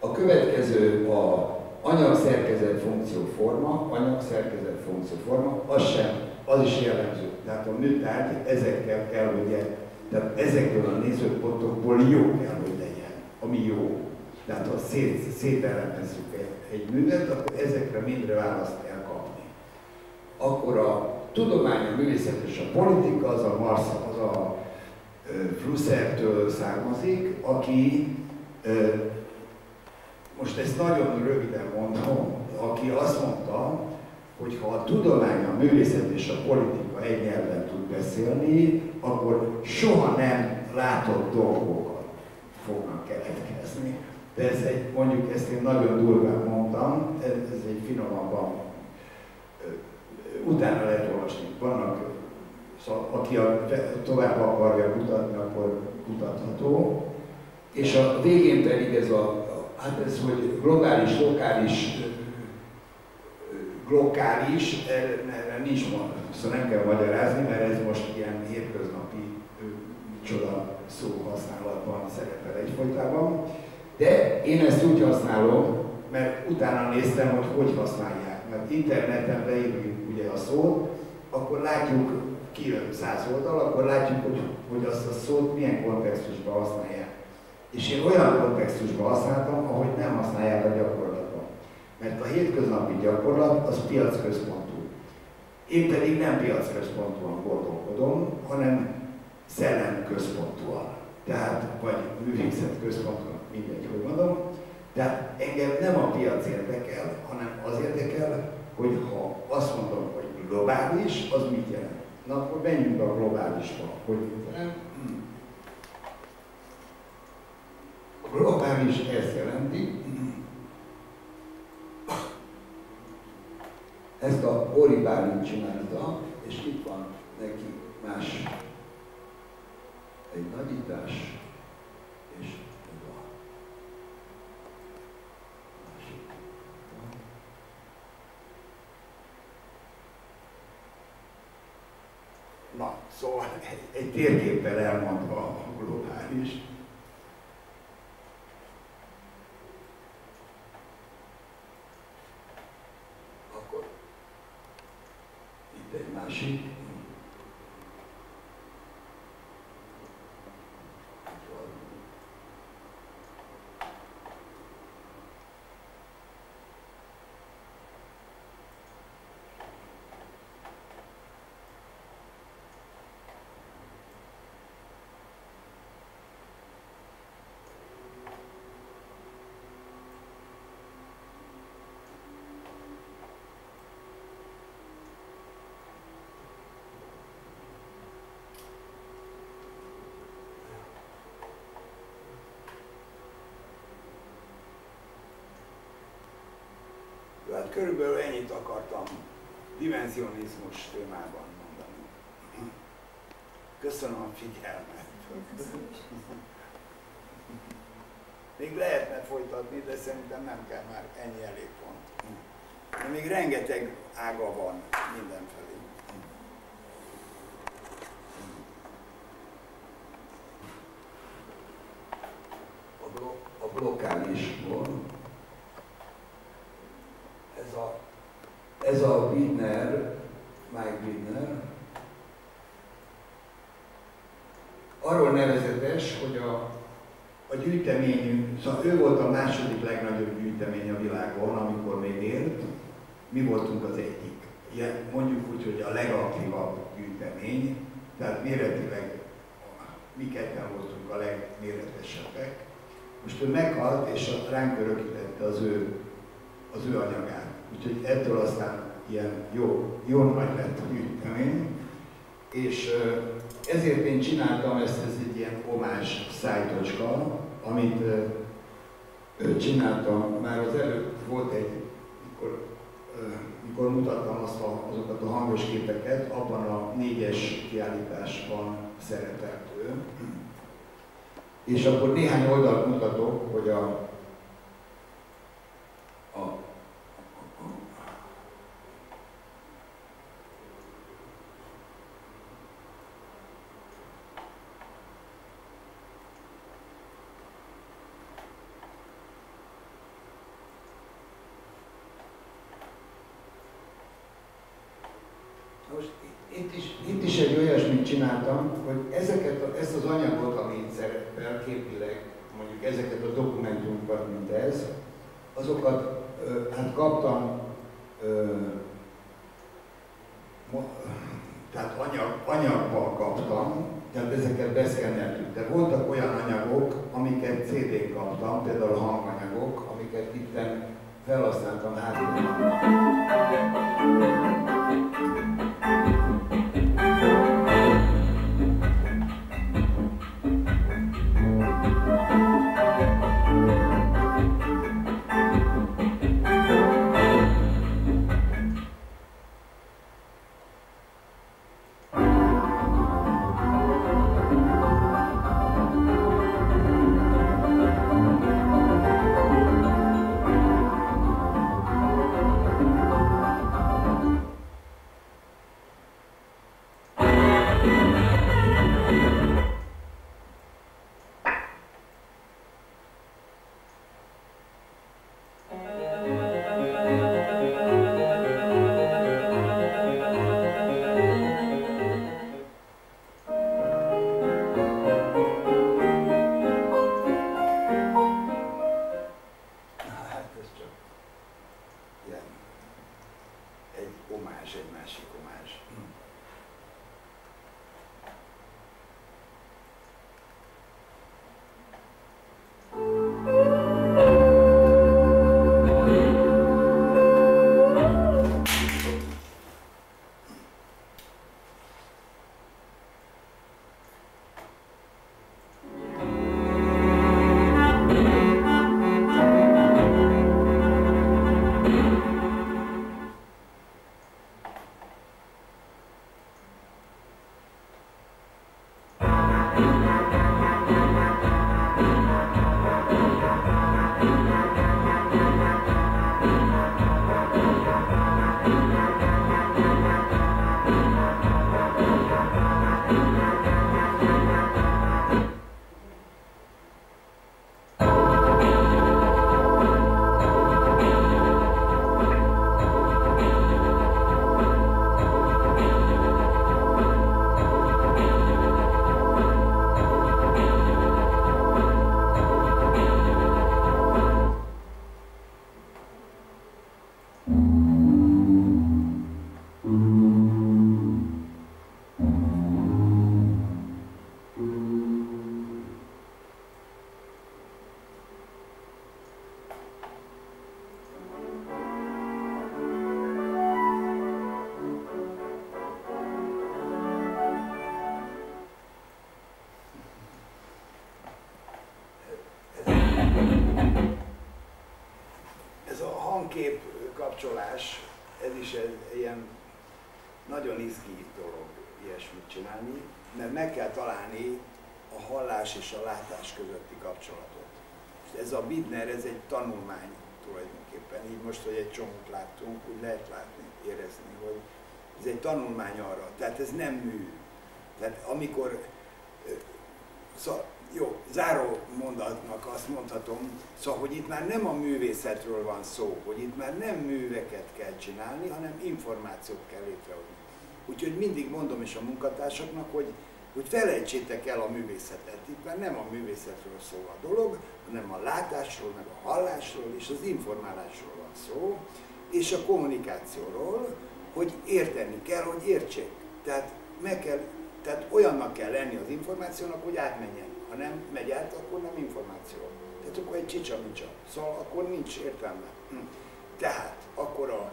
[SPEAKER 1] A következő a anyagszerkezet funkció forma, anyagszerkezet funkció forma, az sem, az is jellemző. Tehát a műtárgy ezekkel kell, hogy tehát ezekből a nézőpontokból jó kell, hogy legyen, ami jó. Tehát ha szét, szételemezzük egy, egy művet, akkor ezekre mindre választ kell kapni. Akkor a tudomány, a művészet és a politika az a Marsz, az a Flussertől származik, aki, most ezt nagyon röviden mondom, aki azt mondta, hogy ha a tudomány, a művészet és a politika egy nyelven tud beszélni, akkor soha nem látott dolgokat fognak keletkezni. De ez egy, mondjuk ezt én nagyon durván mondtam, ez, egy finomabban, utána lehet olvasni. Vannak, szóval aki a, tovább akarja kutatni, akkor kutatható. És a végén pedig ez a, hát ez, hogy globális, lokális, glokális, erre nincs van, szóval nem kell magyarázni, mert ez most ilyen hétköznapi micsoda szóhasználatban szerepel egyfolytában. De én ezt úgy használom, mert utána néztem, hogy hogy használják. Mert interneten beírjuk ugye a szót, akkor látjuk, kijön száz oldal, akkor látjuk, hogy, hogy azt a szót milyen kontextusban használják. És én olyan kontextusban használtam, ahogy nem használják a gyakorlatban. Mert a hétköznapi gyakorlat az piacközpontú. Én pedig nem piacközpontúan gondolkodom, hanem szellemközpontúan. Tehát, vagy művészet központúan mindegy, hogy mondom. Tehát engem nem a piac érdekel, hanem az érdekel, hogy ha azt mondom, hogy globális, az mit jelent? Na akkor menjünk a globálisba, hogy mit jelent. Globális ezt jelenti, ezt a Oribálint csinálta, és itt van neki más egy nagyítás, és ez a másik. Na, szóval egy, egy térképpel elmondva a globális, akkor itt egy másik, Hát körülbelül ennyit akartam dimenzionizmus témában mondani. Köszönöm a figyelmet. Még lehetne folytatni, de szerintem nem kell már ennyi elég pont. De még rengeteg ága van mindenfelé. A, blo- a blokkálisból ez a, ez a Widner, Mike Widner, arról nevezetes, hogy a, a gyűjteményünk, szóval ő volt a második gyűjtemény a világon, amikor még élt, mi voltunk az egyik. Mondjuk úgy, hogy a legaktívabb gyűjtemény, tehát méretileg mi ketten voltunk a legméretesebbek. Most ő meghalt, és ránk örökítette az ő az ő anyagát. Úgyhogy ettől aztán ilyen jó, jó nagy lett a gyűjtemény. És ezért én csináltam ezt, ez egy ilyen omás szájtocska, amit csináltam, már az előtt volt egy, mikor, mikor mutattam azt a, azokat a hangos képeket, abban a négyes kiállításban szerepelt ő. És akkor néhány oldalt mutatok, hogy a, Most itt is, itt is egy olyasmit csináltam, hogy ezeket, a, ezt az anyagot, ami itt szerepel képileg, mondjuk ezeket a dokumentumokat, mint ez, azokat ö, hát kaptam, ö, tehát anyag, anyagban kaptam, tehát ezeket beszkenneltük. De voltak olyan anyagok, amiket CD-n kaptam, például hanganyagok, amiket itt felhasználtam hátul. Is egy ilyen nagyon izgi dolog ilyesmit csinálni, mert meg kell találni a hallás és a látás közötti kapcsolatot. És ez a Bidner, ez egy tanulmány tulajdonképpen. Így most, hogy egy csomót láttunk, úgy lehet látni, érezni, hogy ez egy tanulmány arra. Tehát ez nem mű. Tehát amikor, szóval jó, záró mondatnak azt mondhatom, szóval, hogy itt már nem a művészetről van szó, hogy itt már nem műveket kell csinálni, hanem információt kell létrehozni. Úgyhogy mindig mondom is a munkatársaknak, hogy, hogy felejtsétek el a művészetet. Itt már nem a művészetről szól a dolog, hanem a látásról, meg a hallásról és az informálásról van szó, és a kommunikációról, hogy érteni kell, hogy értsék. Tehát, meg kell, tehát olyannak kell lenni az információnak, hogy átmenjen. Nem megy át, akkor nem információ. Tehát akkor egy csicsa-micsa. Szóval akkor nincs értelme. Hm. Tehát akkor a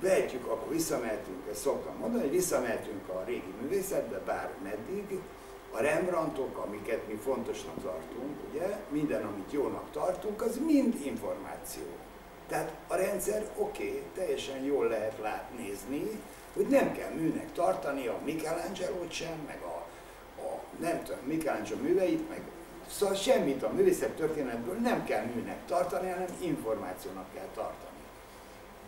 [SPEAKER 1] vehetjük, akkor visszamehetünk, ezt szoktam mondani, hogy visszamehetünk a régi művészetbe, bár meddig, a Rembrandtok, amiket mi fontosnak tartunk, ugye, minden, amit jónak tartunk, az mind információ. Tehát a rendszer oké, okay, teljesen jól lehet lát, nézni, hogy nem kell műnek tartani a michelangelo sem, meg a nem tudom, Michelangelo műveit, meg szóval semmit a művészet történetből nem kell műnek tartani, hanem információnak kell tartani.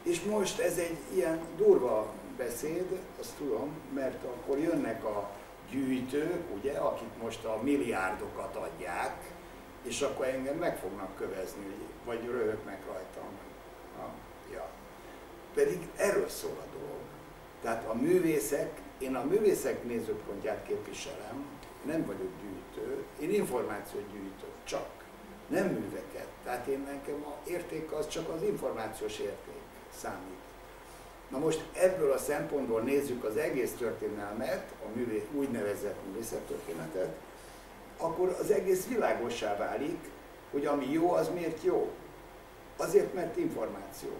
[SPEAKER 1] És most ez egy ilyen durva beszéd, azt tudom, mert akkor jönnek a gyűjtők, ugye, akik most a milliárdokat adják, és akkor engem meg fognak kövezni, vagy röhögnek rajtam. Ha, ja. Pedig erről szól a dolog. Tehát a művészek, én a művészek nézőpontját képviselem, nem vagyok gyűjtő, én információt gyűjtök, csak, nem műveket. Tehát én nekem a érték az csak az információs érték számít. Na most ebből a szempontból nézzük az egész történelmet, a művé, úgynevezett művészettörténetet, akkor az egész világosá válik, hogy ami jó, az miért jó. Azért, mert információ.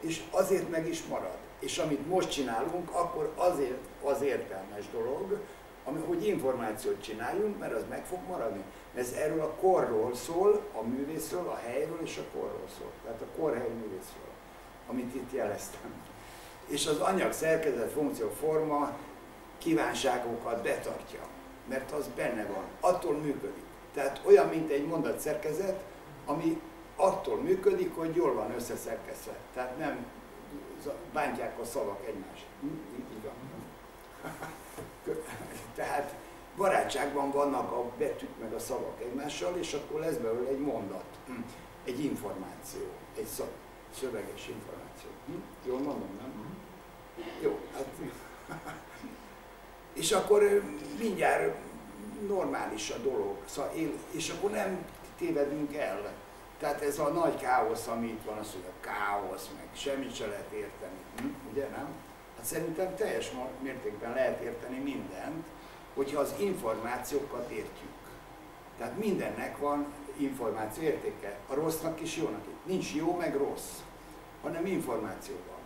[SPEAKER 1] És azért meg is marad. És amit most csinálunk, akkor azért az értelmes dolog, ami, hogy információt csináljunk, mert az meg fog maradni. Ez erről a korról szól, a művészről, a helyről és a korról szól. Tehát a korhely művészről amit itt jeleztem. És az anyag szerkezet, funkció, forma kívánságokat betartja, mert az benne van, attól működik. Tehát olyan, mint egy mondat szerkezet, ami attól működik, hogy jól van összeszerkezve. Tehát nem bántják a szavak egymást. Így van. Tehát barátságban vannak a betűk meg a szavak egymással, és akkor lesz belőle egy mondat, egy információ, egy szöveges információ. Hm? Jól mondom, nem? Hm? Jó, hát... és akkor mindjárt normális a dolog, szóval én, és akkor nem tévedünk el. Tehát ez a nagy káosz, ami itt van, az, hogy a káosz, meg semmit se lehet érteni, hm? ugye nem? Hát szerintem teljes mértékben lehet érteni mindent, hogyha az információkat értjük. Tehát mindennek van információ értéke. A rossznak is jónak. Nincs jó meg rossz hanem információ van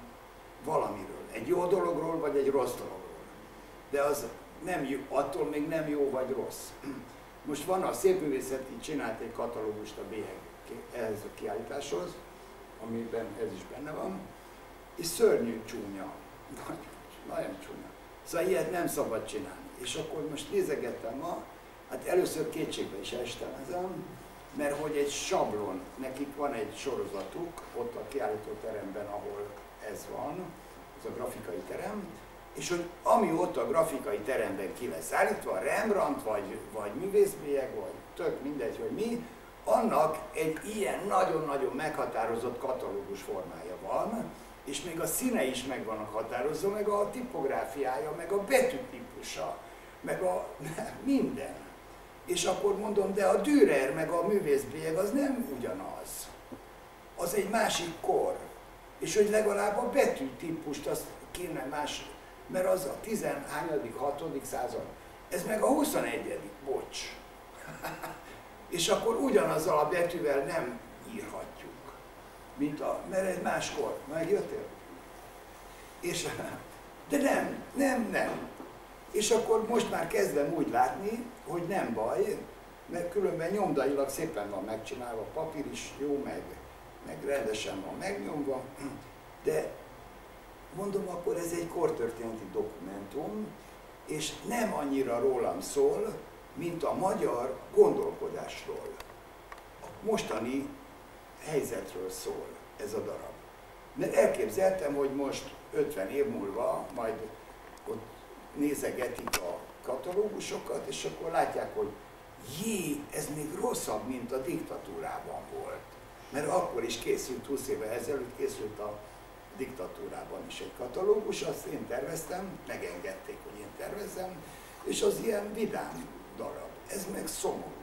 [SPEAKER 1] valamiről. Egy jó dologról, vagy egy rossz dologról. De az nem jó, attól még nem jó vagy rossz. Most van a szépművészet, így csinált egy katalógust a bélyeg ehhez a kiállításhoz, amiben ez is benne van, és szörnyű csúnya. Nagyon, nagyon csúnya. Szóval ilyet nem szabad csinálni. És akkor most nézegettem ma, hát először kétségbe is estem ezen, mert hogy egy sablon, nekik van egy sorozatuk, ott a kiállító teremben, ahol ez van, ez a grafikai terem, és hogy ami ott a grafikai teremben ki lesz állítva, Rembrandt, vagy, vagy művészbélyeg, vagy tök mindegy, hogy mi, annak egy ilyen nagyon-nagyon meghatározott katalógus formája van, és még a színe is meg vannak határozva, meg a tipográfiája, meg a betűtípusa, meg a minden. És akkor mondom, de a Dürer meg a művészbélyeg az nem ugyanaz. Az egy másik kor. És hogy legalább a betűtípust azt kéne más, mert az a 10. 6. század. Ez meg a 21. bocs. és akkor ugyanazzal a betűvel nem írhatjuk, mint a, mert egy más kor. Megjöttél? És, de nem, nem, nem. És akkor most már kezdem úgy látni, hogy nem baj, mert különben nyomdailag szépen van megcsinálva, papír is jó, meg, meg rendesen van megnyomva, de mondom, akkor ez egy kortörténeti dokumentum, és nem annyira rólam szól, mint a magyar gondolkodásról. A mostani helyzetről szól ez a darab. Mert elképzeltem, hogy most 50 év múlva majd ott nézegetik a katalógusokat, és akkor látják, hogy jé, ez még rosszabb, mint a diktatúrában volt. Mert akkor is készült, 20 éve ezelőtt készült a diktatúrában is egy katalógus, azt én terveztem, megengedték, hogy én tervezzem, és az ilyen vidám darab. Ez meg szomorú.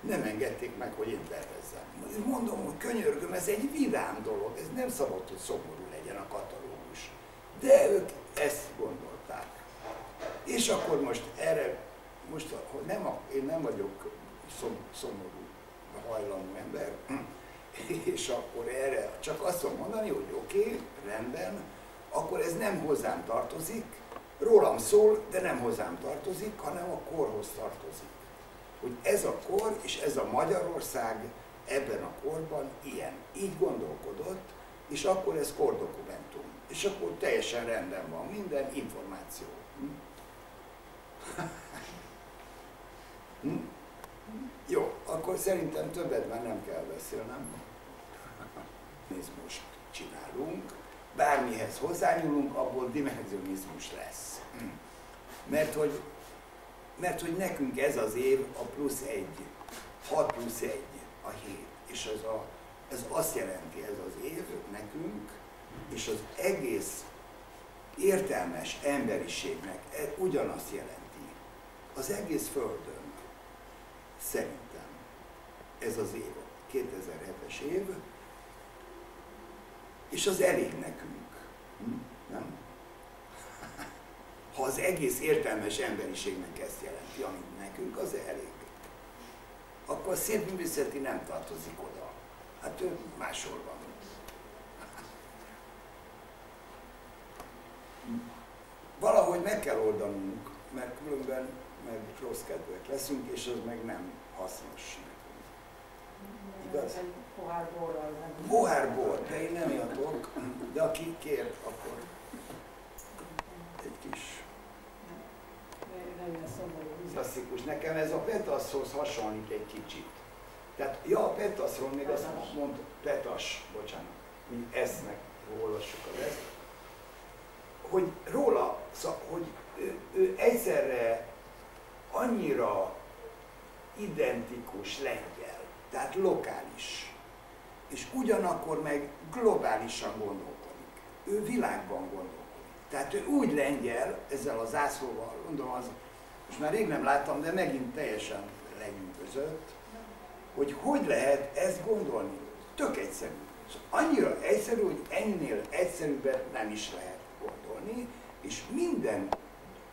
[SPEAKER 1] Nem engedték meg, hogy én tervezzem. Mondom, hogy könyörgöm, ez egy vidám dolog, ez nem szabad, hogy szomorú legyen a katalógus. De ők ezt gondolták. És akkor most erre, most nem én nem vagyok szom, szomorú hajlamú ember, és akkor erre csak azt tudom mondani, hogy oké, okay, rendben, akkor ez nem hozzám tartozik, rólam szól, de nem hozzám tartozik, hanem a korhoz tartozik. Hogy ez a kor és ez a Magyarország ebben a korban ilyen. Így gondolkodott, és akkor ez kordokumentum. És akkor teljesen rendben van minden információ. Hm? Hm? Jó, akkor szerintem többet már nem kell beszélnem. Nézd, csinálunk bármihez hozzányúlunk, abból dimenzionizmus lesz. Mert hogy, mert hogy nekünk ez az év a plusz egy, 6 plusz egy a hét. És ez, a, ez azt jelenti ez az év nekünk, és az egész értelmes emberiségnek e, ugyanazt jelenti. Az egész Földön szerintem ez az év, 2007-es év, és az elég nekünk. Hm? Nem? Ha az egész értelmes emberiségnek ezt jelenti, amit nekünk, az elég. Akkor a szép művészeti nem tartozik oda. Hát ő máshol van. Valahogy meg kell oldanunk, mert különben meg rossz kedvek leszünk, és az meg nem hasznos Igaz?
[SPEAKER 3] Pohár borral nem.
[SPEAKER 1] Pohár bor, de én nem iatok, de aki kér, akkor egy kis klasszikus. Nekem ez a petaszhoz hasonlít egy kicsit. Tehát, ja, a petaszról még azt mondta, petas, bocsánat, mi esznek, olvassuk az ezt, hogy róla, szóval, hogy ő, ő egyszerre annyira identikus lengyel, tehát lokális, és ugyanakkor meg globálisan gondolkodik. Ő világban gondolkodik. Tehát ő úgy lengyel ezzel az zászlóval, mondom, az, most már rég nem láttam, de megint teljesen lenyűgözött, hogy hogy lehet ezt gondolni. Tök egyszerű. Szóval annyira egyszerű, hogy ennél egyszerűbbet nem is lehet gondolni, és minden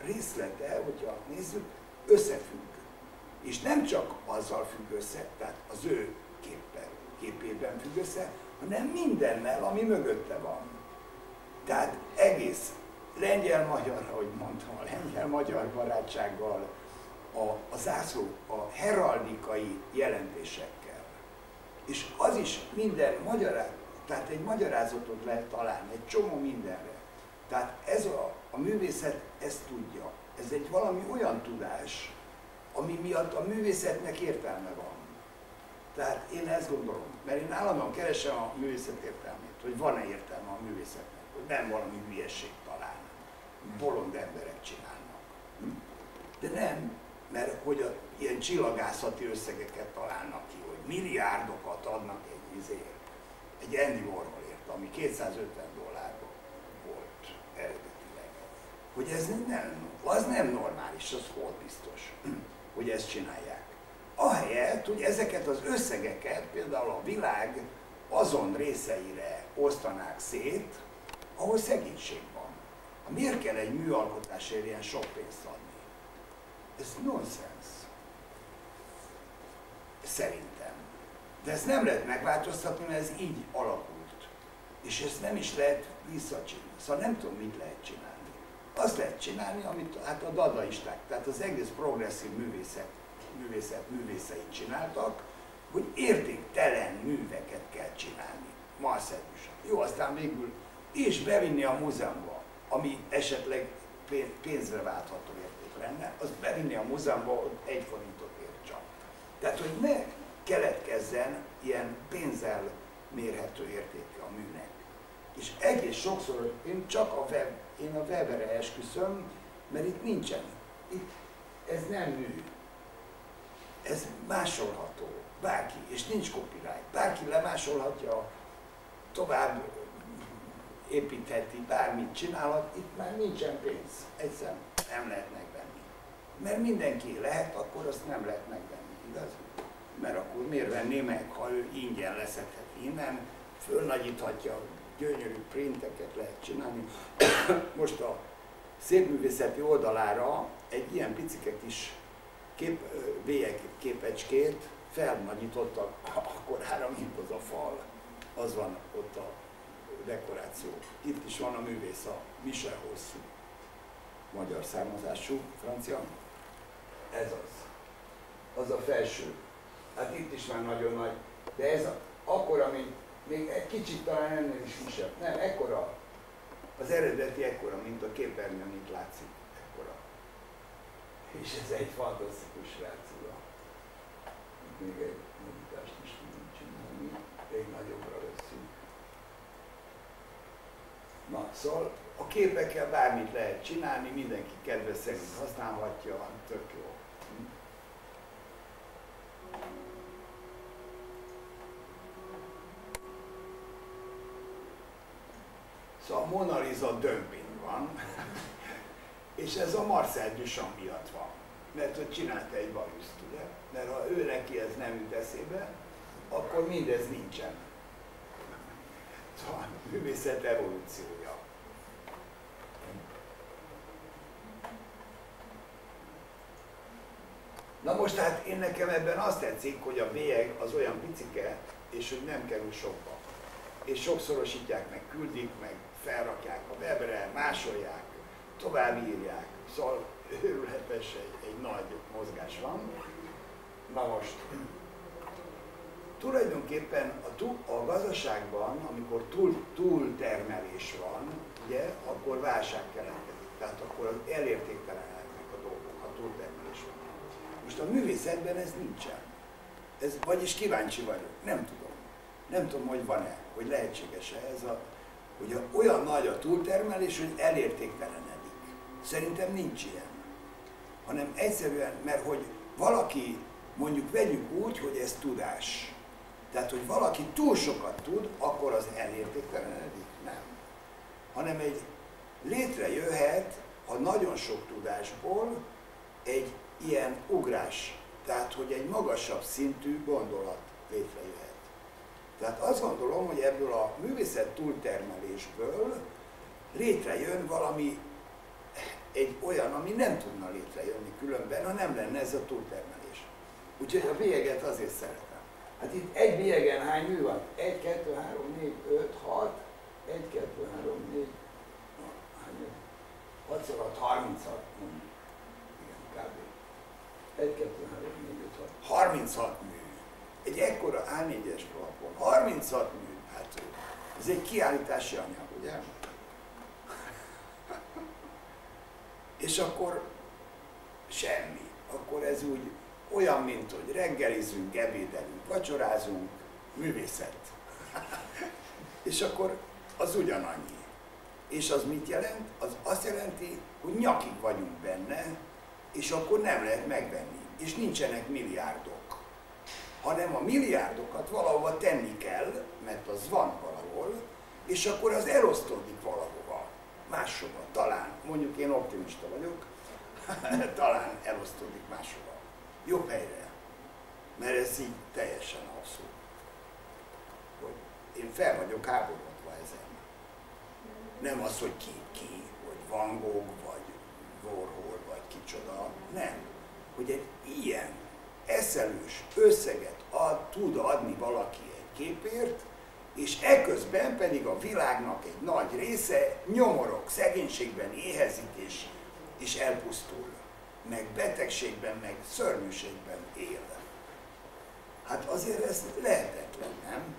[SPEAKER 1] részlete, hogyha nézzük, összefügg. És nem csak azzal függ össze, tehát az ő képpen, képében függ össze, hanem mindennel, ami mögötte van. Tehát egész lengyel-magyar, ahogy mondtam, a lengyel-magyar barátsággal, a, a zászló, a heraldikai jelentésekkel. És az is minden magyarázat, tehát egy magyarázatot lehet találni, egy csomó mindenre. Tehát ez a, a művészet ezt tudja. Ez egy valami olyan tudás, ami miatt a művészetnek értelme van. Tehát én ezt gondolom, mert én állandóan keresem a művészet értelmét, hogy van-e értelme a művészetnek, hogy nem valami hülyeség talán, bolond emberek csinálnak. De nem, mert hogy a, ilyen csillagászati összegeket találnak ki, hogy milliárdokat adnak egy izért, egy Andy Warholért, ami 250 dollárba volt eredetileg. Hogy ez nem, az nem normális, az hol biztos hogy ezt csinálják. Ahelyett, hogy ezeket az összegeket például a világ azon részeire osztanák szét, ahol szegénység van. Miért kell egy műalkotásért ilyen sok pénzt adni? Ez nonsens. Szerintem. De ezt nem lehet megváltoztatni, mert ez így alakult. És ezt nem is lehet visszacsinálni. Szóval nem tudom, mit lehet csinálni azt lehet csinálni, amit hát a dadaisták, tehát az egész progresszív művészet, művészet művészeit csináltak, hogy értéktelen műveket kell csinálni. végül, és bevinni a múzeumba, ami esetleg pén- pénzre váltható érték lenne, az bevinni a múzeumba, ott egy forintot ér csak. Tehát, hogy ne keletkezzen ilyen pénzzel mérhető értéke a műnek. És egész sokszor én csak a web, én a Weberre esküszöm, mert itt nincsen. Itt ez nem mű. Ez másolható. Bárki, és nincs copyright. Bárki lemásolhatja, tovább építheti, bármit csinálhat, itt már nincsen pénz. Egyszerűen nem lehet megvenni. Mert mindenki lehet, akkor azt nem lehet megvenni, igaz? Mert akkor miért venné meg, ha ő ingyen leszedheti innen, fölnagyíthatja, gyönyörű printeket lehet csinálni. Most a szépművészeti oldalára egy ilyen picike kis kép, bélyeg képecskét felnagyítottak akkorára, mint az a fal. Az van ott a dekoráció. Itt is van a művész, a Michel Hosszú, magyar származású, francia. Ez az. Az a felső. Hát itt is már nagyon nagy, de ez a, akkora, mint, még egy kicsit talán ennél is kisebb. Nem, ekkora. Az eredeti ekkora, mint a képernyőn itt látszik. Ekkora. És ez egy fantasztikus rácúra. Még egy meditást is tudunk csinálni. Még nagyobbra veszünk. Na, szóval a képekkel bármit lehet csinálni, mindenki kedve szerint használhatja, tök jó. Szóval a Mona Lisa dömping van, és ez a Marcel Duchamp miatt van. Mert hogy csinálta egy valűzt, ugye? Mert ha ő neki ez nem jut eszébe, akkor mindez nincsen. Szóval a művészet evolúciója. Na most hát én nekem ebben azt tetszik, hogy a bélyeg az olyan picike, és hogy nem kerül sokba. És sokszorosítják, meg küldik, meg felrakják a webre, másolják, tovább írják. Szóval őrületes egy, egy nagy mozgás van. Na most, tulajdonképpen a, túl, a gazdaságban, amikor túl, túltermelés van, ugye, akkor válság keletkezik. Tehát akkor elértéktelenednek a dolgok, ha túltermelés van. Most a művészetben ez nincsen. Ez, vagyis kíváncsi vagyok, nem tudom. Nem tudom, hogy van-e, hogy lehetséges-e ez a, hogy olyan nagy a túltermelés, hogy elértéktelenedik. Szerintem nincs ilyen. Hanem egyszerűen, mert hogy valaki, mondjuk vegyük úgy, hogy ez tudás. Tehát, hogy valaki túl sokat tud, akkor az elértéktelenedik? Nem. Hanem egy létrejöhet a nagyon sok tudásból egy ilyen ugrás. Tehát, hogy egy magasabb szintű gondolat létrejöhet. Tehát azt gondolom, hogy ebből a művészet túltermelésből létrejön valami, egy olyan, ami nem tudna létrejönni különben, ha nem lenne ez a túltermelés. Úgyhogy a bélyeget azért szeretem. Hát itt egy bélyegen hány mű van? 1, 2, 3, 4, 5, 6, 1, 2, 3, 4, 6 szor 6, 36 mondjuk. Igen, kb. 1, 2, 3, 4, 5, 6. 36 mű. Egy ekkora A4-es lapon. 36 mű. Hát ez egy kiállítási anyag, ugye? És akkor semmi. Akkor ez úgy olyan, mint hogy reggelizünk, ebédelünk, vacsorázunk, művészet. és akkor az ugyanannyi. És az mit jelent? Az azt jelenti, hogy nyakig vagyunk benne, és akkor nem lehet megvenni. És nincsenek milliárdok. Hanem a milliárdokat valahova tenni kell, mert az van valahol, és akkor az elosztódik valahova, máshova. Talán, mondjuk én optimista vagyok, talán elosztódik máshova. Jobb helyre. Mert ez így teljesen abszurd. Hogy én fel vagyok háborodva ezen. Nem az, hogy ki, ki, hogy Van Gogh, vagy Warhol, vagy kicsoda. Nem. Hogy egy ilyen eszelős összeget ad, tud adni valaki egy képért, és eközben pedig a világnak egy nagy része nyomorok, szegénységben éhezik és, és elpusztul, meg betegségben, meg szörnyűségben él. Hát azért ez lehetetlen, nem?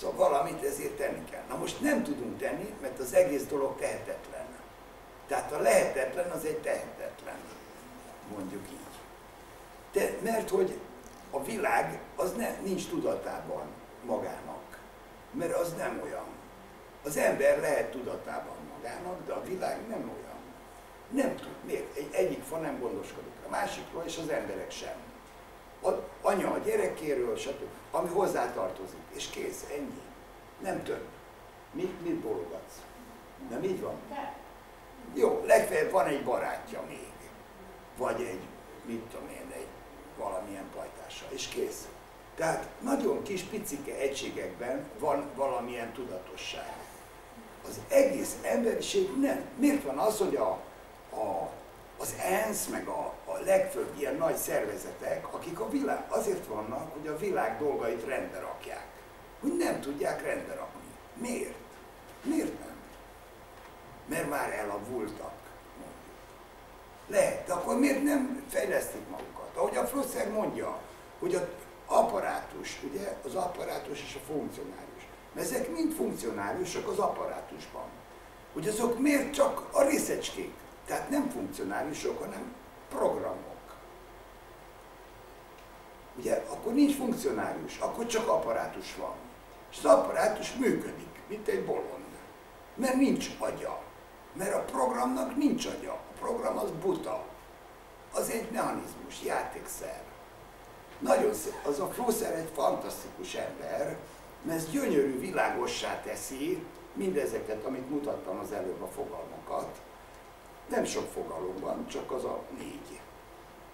[SPEAKER 1] Szóval valamit ezért tenni kell. Na most nem tudunk tenni, mert az egész dolog tehetetlen. Tehát a lehetetlen az egy tehetetlen, mondjuk így. De, mert hogy a világ az ne, nincs tudatában magának, mert az nem olyan. Az ember lehet tudatában magának, de a világ nem olyan. Nem tud. Miért? Egy, egyik fa nem gondoskodik a másikról, és az emberek sem. A, anya a gyerekéről, stb. Ami hozzátartozik, és kész, ennyi. Nem több. Mit, mit bologatsz? Nem így van? Jó, legfeljebb van egy barátja még. Vagy egy, mit tudom én, egy valamilyen pajtása, és kész. Tehát nagyon kis picike egységekben van valamilyen tudatosság. Az egész emberiség nem. Miért van az, hogy a, a, az ENSZ, meg a, a legfőbb ilyen nagy szervezetek, akik a világ, azért vannak, hogy a világ dolgait rendbe rakják. Hogy nem tudják rendbe rakni. Miért? Miért nem? Mert már elavultak, mondjuk. Lehet, de akkor miért nem fejlesztik magukat? Ahogy a Flusser mondja, hogy az apparátus, ugye, az apparátus és a funkcionális. Mert ezek mind funkcionálisak az apparátusban. Hogy azok miért csak a részecskék? Tehát nem funkcionálisok, hanem programok. Ugye, akkor nincs funkcionális, akkor csak apparátus van. És az apparátus működik, mint egy bolond. Mert nincs agya. Mert a programnak nincs agya. A program az buta. Az egy mechanizmus, játékszer. Nagyon szép. Az a Flószer egy fantasztikus ember, mert ez gyönyörű, világossá teszi mindezeket, amit mutattam az előbb a fogalmakat. Nem sok fogalom van, csak az a négy.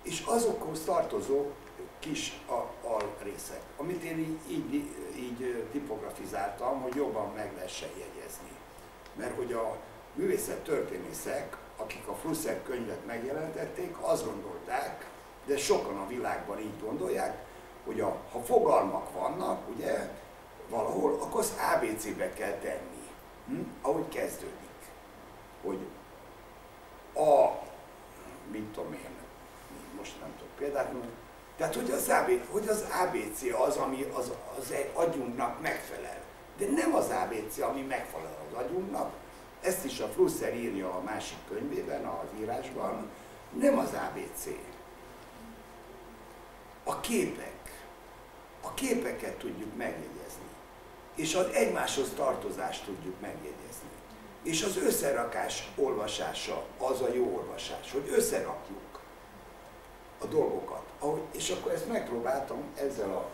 [SPEAKER 1] És azokhoz tartozó kis alrészek, amit én így, így, így tipografizáltam, hogy jobban meg lehessen jegyezni. Mert hogy a művészet történészek, akik a Flusser könyvet megjelentették, azt gondolták, de sokan a világban így gondolják, hogy a, ha fogalmak vannak, ugye, valahol, akkor az ABC-be kell tenni, hm? ahogy kezdődik. Hogy a, mit tudom én, most nem tudok példát mondani, tehát hogy az, AB, hogy az ABC az, ami az, az agyunknak megfelel. De nem az ABC, ami megfelel az agyunknak, ezt is a Flusser írja a másik könyvében, az írásban, nem az ABC. A képek. A képeket tudjuk megjegyezni. És az egymáshoz tartozást tudjuk megjegyezni. És az összerakás olvasása az a jó olvasás, hogy összerakjuk a dolgokat. Ahogy, és akkor ezt megpróbáltam ezzel a...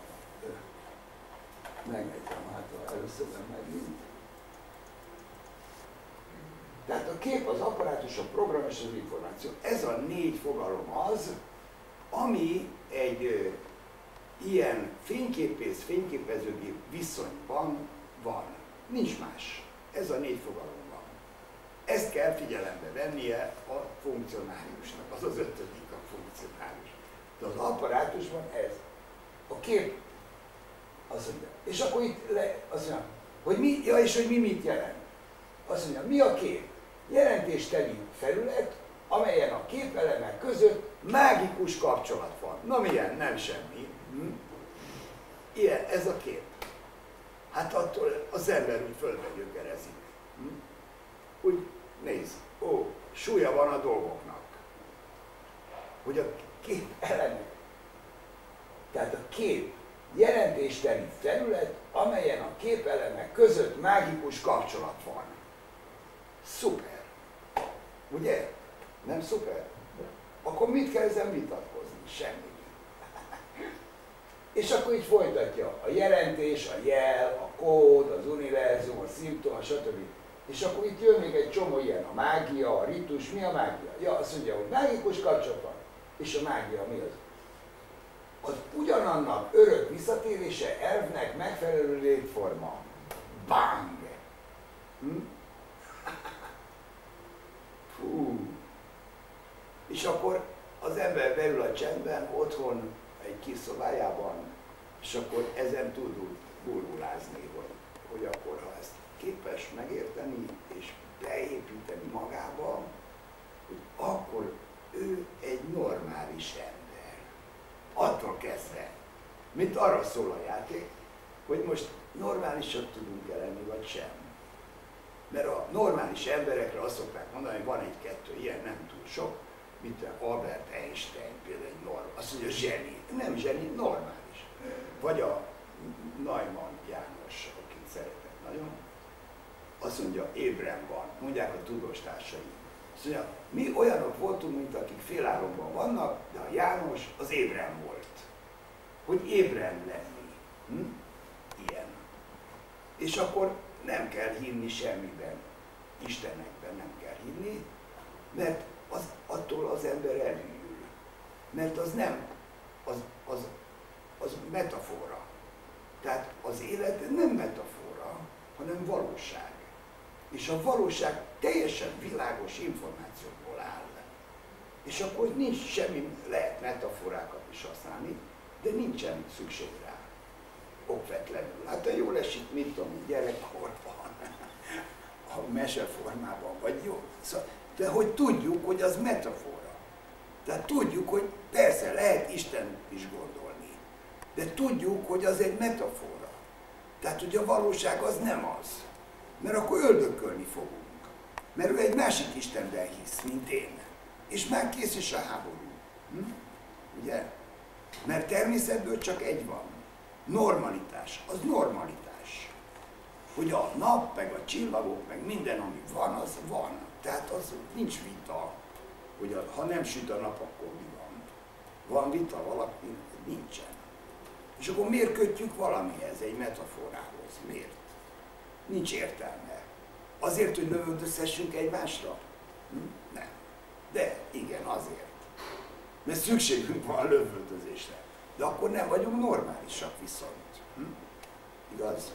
[SPEAKER 1] Megmegyem hát először megint. Tehát a kép, az apparátus, a program és az információ. Ez a négy fogalom az, ami egy ö, ilyen fényképész, fényképezőgép viszonyban van. Nincs más. Ez a négy fogalom van. Ezt kell figyelembe vennie a funkcionáriusnak, az az ötödik a funkcionárius. De az apparátusban ez. A kép azt mondja. És akkor itt le, azt mondja, hogy mi, ja, és hogy mi mit jelent. Azt mondja, mi a kép? Jelentésteli felület, amelyen a képelemek között mágikus kapcsolat van. Na milyen? Nem semmi. Hm? Ilyen, ez a kép. Hát attól az ember úgy földbe gyökerezik. Hm? Úgy néz, ó, súlya van a dolgoknak. Hogy a kép elemek. Tehát a kép jelentésteli felület, amelyen a képelemek között mágikus kapcsolat van. Szuper. Ugye? Nem szuper? Akkor mit kell ezen vitatkozni? Semmi. És akkor így folytatja a jelentés, a jel, a kód, az univerzum, a szimptoma, stb. És akkor itt jön még egy csomó ilyen, a mágia, a ritus, mi a mágia? Ja, azt mondja, hogy mágikus kapcsolat. És a mágia mi az? Az ugyanannak örök visszatérése elvnek megfelelő létforma. Bang! Hm? Fú. És akkor az ember beül a csendben, otthon egy kis szobájában, és akkor ezen tud úgy burgulázni, hogy, hogy akkor ha ezt képes megérteni és beépíteni magába, hogy akkor ő egy normális ember. Attól kezdve, mint arra szól a játék, hogy most normálisak tudunk-e lenni, vagy sem. Mert a normális emberekre azt szokták mondani, hogy van egy-kettő, ilyen nem túl sok, mint Albert Einstein például egy norm, azt mondja, zseni. Nem zseni, normális. Vagy a Neumann János, akit szeretek nagyon, azt mondja, ébren van, mondják a tudós társai. Azt mondja, mi olyanok voltunk, mint akik félálomban vannak, de a János az ébren volt. Hogy ébren lenni. Hm? Ilyen. És akkor nem kell hinni semmiben. Istenekben nem kell hinni, mert az, attól az ember elhűl. Mert az nem, az, az, az metafora. Tehát az élet nem metafora, hanem valóság. És a valóság teljesen világos információkból áll. És akkor nincs semmi, lehet metaforákat is használni, de nincsen szükség. Okvetlenül. Hát a jól esik, mit tudom, gyerekkorban, a meseformában, vagy jó. Szóval, de hogy tudjuk, hogy az metafora. Tehát tudjuk, hogy persze lehet Isten is gondolni, de tudjuk, hogy az egy metafora. Tehát, hogy a valóság az nem az. Mert akkor öldökölni fogunk. Mert ő egy másik Istenben hisz, mint én. És már kész is a háború. Hm? Ugye? Mert természetből csak egy van. Normalitás. Az normalitás. Hogy a nap, meg a csillagok, meg minden, ami van, az van. Tehát az nincs vita, hogy a, ha nem süt a nap, akkor mi van. Van vita valaki? Nincsen. És akkor miért kötjük valamihez, egy metaforához? Miért? Nincs értelme. Azért, hogy lövöldözhessünk egymásra? Hm? Nem. De igen, azért. Mert szükségünk van a lövöldözésre. De akkor nem vagyunk normálisak viszont. Hm? Igaz?